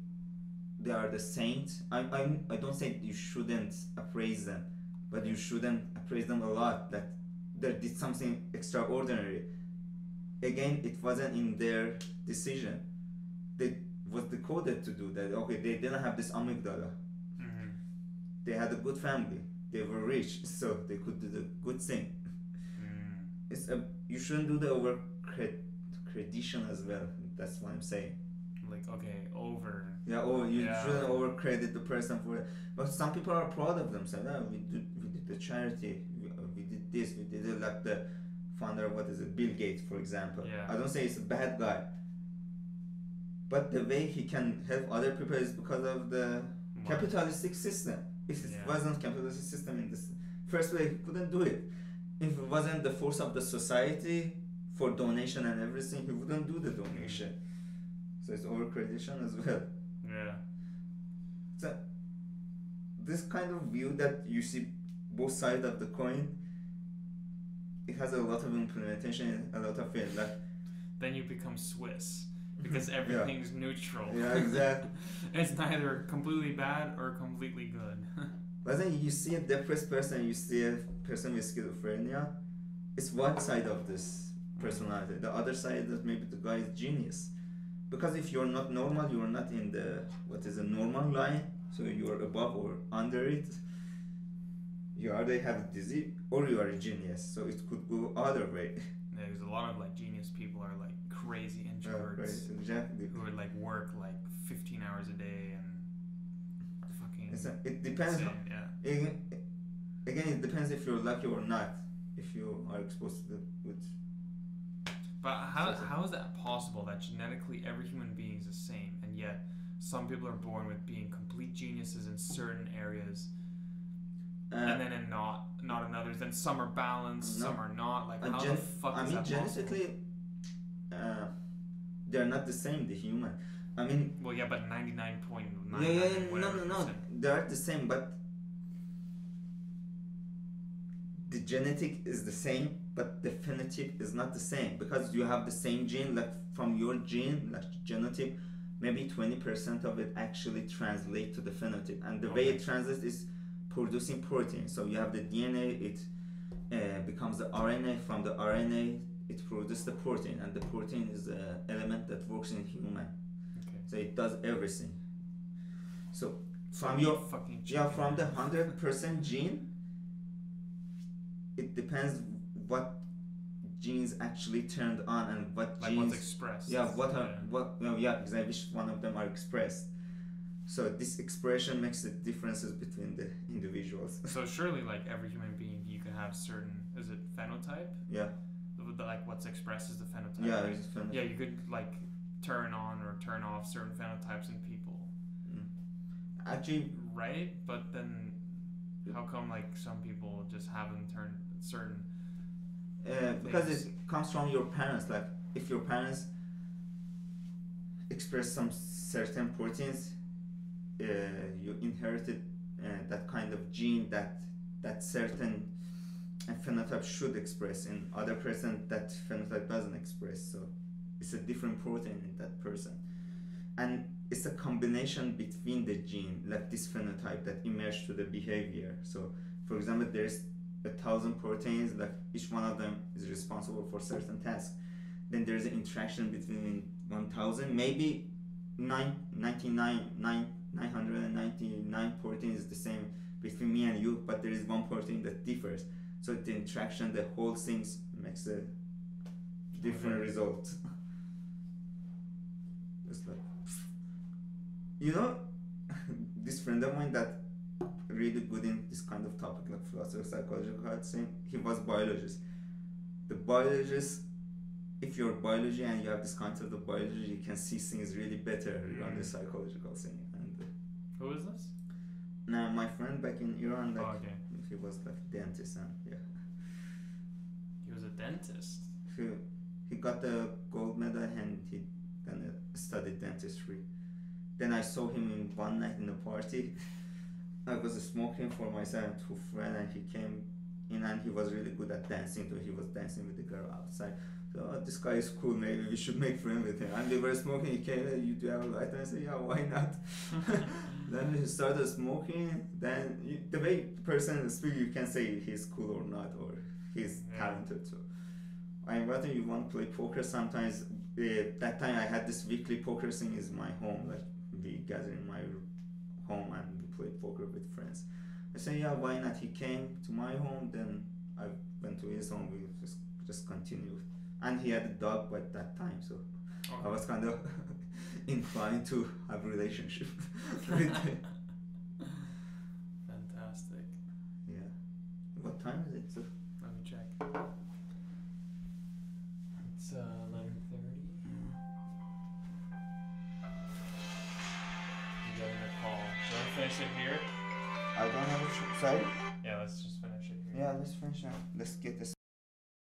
they are the saints. I I I don't say you shouldn't appraise them, but you shouldn't appraise them a lot. That they did something extraordinary. Again, it wasn't in their decision. They was decoded to do that. Okay, they didn't have this amygdala. hmm They had a good family. They were rich, so they could do the good thing. Mm. It's a you shouldn't do the over credition as well. That's what I'm saying. Like okay, over. Yeah, or you Yeah. shouldn't over credit the person for it. But some people are proud of themselves. Ah, we did we did the charity. We, uh, we did this. We did it like the founder. What is it? Bill Gates, for example. Yeah. I don't say he's a bad guy. But the way he can help other people is because of the capitalistic system. If it Yeah. wasn't capitalistic system in this first way, he couldn't do it. If it wasn't the force of the society for donation and everything, he wouldn't do the donation. So it's overcreditation as well. Yeah. So this kind of view that you see both sides of the coin, it has a lot of implementation, a lot of it. Like Then you become Swiss mm-hmm. because Yeah. everything's neutral. Yeah, exactly. it's neither completely bad or completely good. But then you see a depressed person, you see a person with schizophrenia. It's one side of this personality. The other side is maybe the guy is genius. Because if you're not normal, you're not in the what is a normal line, so you're above or under it. You either have a disease or you are a genius. So it could go other way. There's a lot of like genius people are like crazy introverts right, exactly. who would like work like 15 hours a day and fucking It's a- it depends. insane. Yeah. Again, again, it depends if you're lucky or not. If you are exposed to the. But how, how is that possible that genetically every human being is the same and yet some people are born with being complete geniuses in certain areas Uh, and then in not not in others then some are balanced No. some are not like And how gen- the fuck I is mean, that possible? genetically, uh, they're not the same. The human. I mean, well yeah but 99.9 yeah, yeah, yeah, no, no, no. They are the same, but the genetic is the same, but the phenotype is not the same because you have the same gene. Like from your gene, like genotype, maybe twenty percent of it actually translate to the phenotype, and the way it translates is producing protein. So you have the DNA, it uh, becomes the RNA. From the RNA, it produces the protein, and the protein is an element that works in human. Okay. So it does everything. So from your fucking yeah, from the hundred percent gene, it depends what genes actually turned on and what like genes. what's expressed. yeah, what are Yeah. what? No, yeah, exactly. Which one of them are expressed? So this expression makes the differences between the individuals. So surely, like every human being, you can have certain. Is it phenotype? yeah, The- like what's expressed is the phenotype. yeah, right? fun. Yeah, you could like turn on or turn off certain phenotypes in people, mm. Actually, right? But then, how come like some people just have them turn certain? Uh, because it comes from your parents. Like if your parents express some certain proteins, uh, you inherited uh, that kind of gene that that certain phenotype should express. In other person, that phenotype doesn't express. So it's a different protein in that person, and it's a combination between the gene, like this phenotype, that emerge to the behavior. So, for example, there's a thousand proteins, like each one of them is responsible for certain tasks. Then there's an interaction between 1000, maybe nine, 99, nine, 999 proteins is the same between me and you, but there is one protein that differs. So the interaction, the whole things makes a different Okay. result. It's like, you know, this friend of mine that really good in this kind of topic like philosophy, psychology, thing, he was biologist. The biologist, if you're biology and you have this concept of biology, you can see things really better on the Mm. psychological thing. And uh, Who is this? now my friend back in Iran, like oh, okay. he was like dentist and yeah, He was a dentist. he he got the gold medal and he then uh, studied dentistry. Then I saw him in one night in a party. I was smoking for my and two friends, and he came in and he was really good at dancing. So he was dancing with the girl outside. So oh, this guy is cool. Maybe we should make friends with him. And they were smoking. He came. "Hey, You do have a lighter? I said, yeah, why not? then he started smoking. Then you, the way the person speaks, you can say he's cool or not, or he's Yeah. talented. So I invited you want to play poker. Sometimes uh, that time I had this weekly poker thing is my home. Like we gather in my home and we play poker with friends. I said, yeah, why not? He came to my home. Then I went to his home. We just just continued. And he had a dog by that time, so I was kind of inclined to have a relationship with him. Fantastic. Yeah. What time is it? So Let me check. Let's. Let's get this.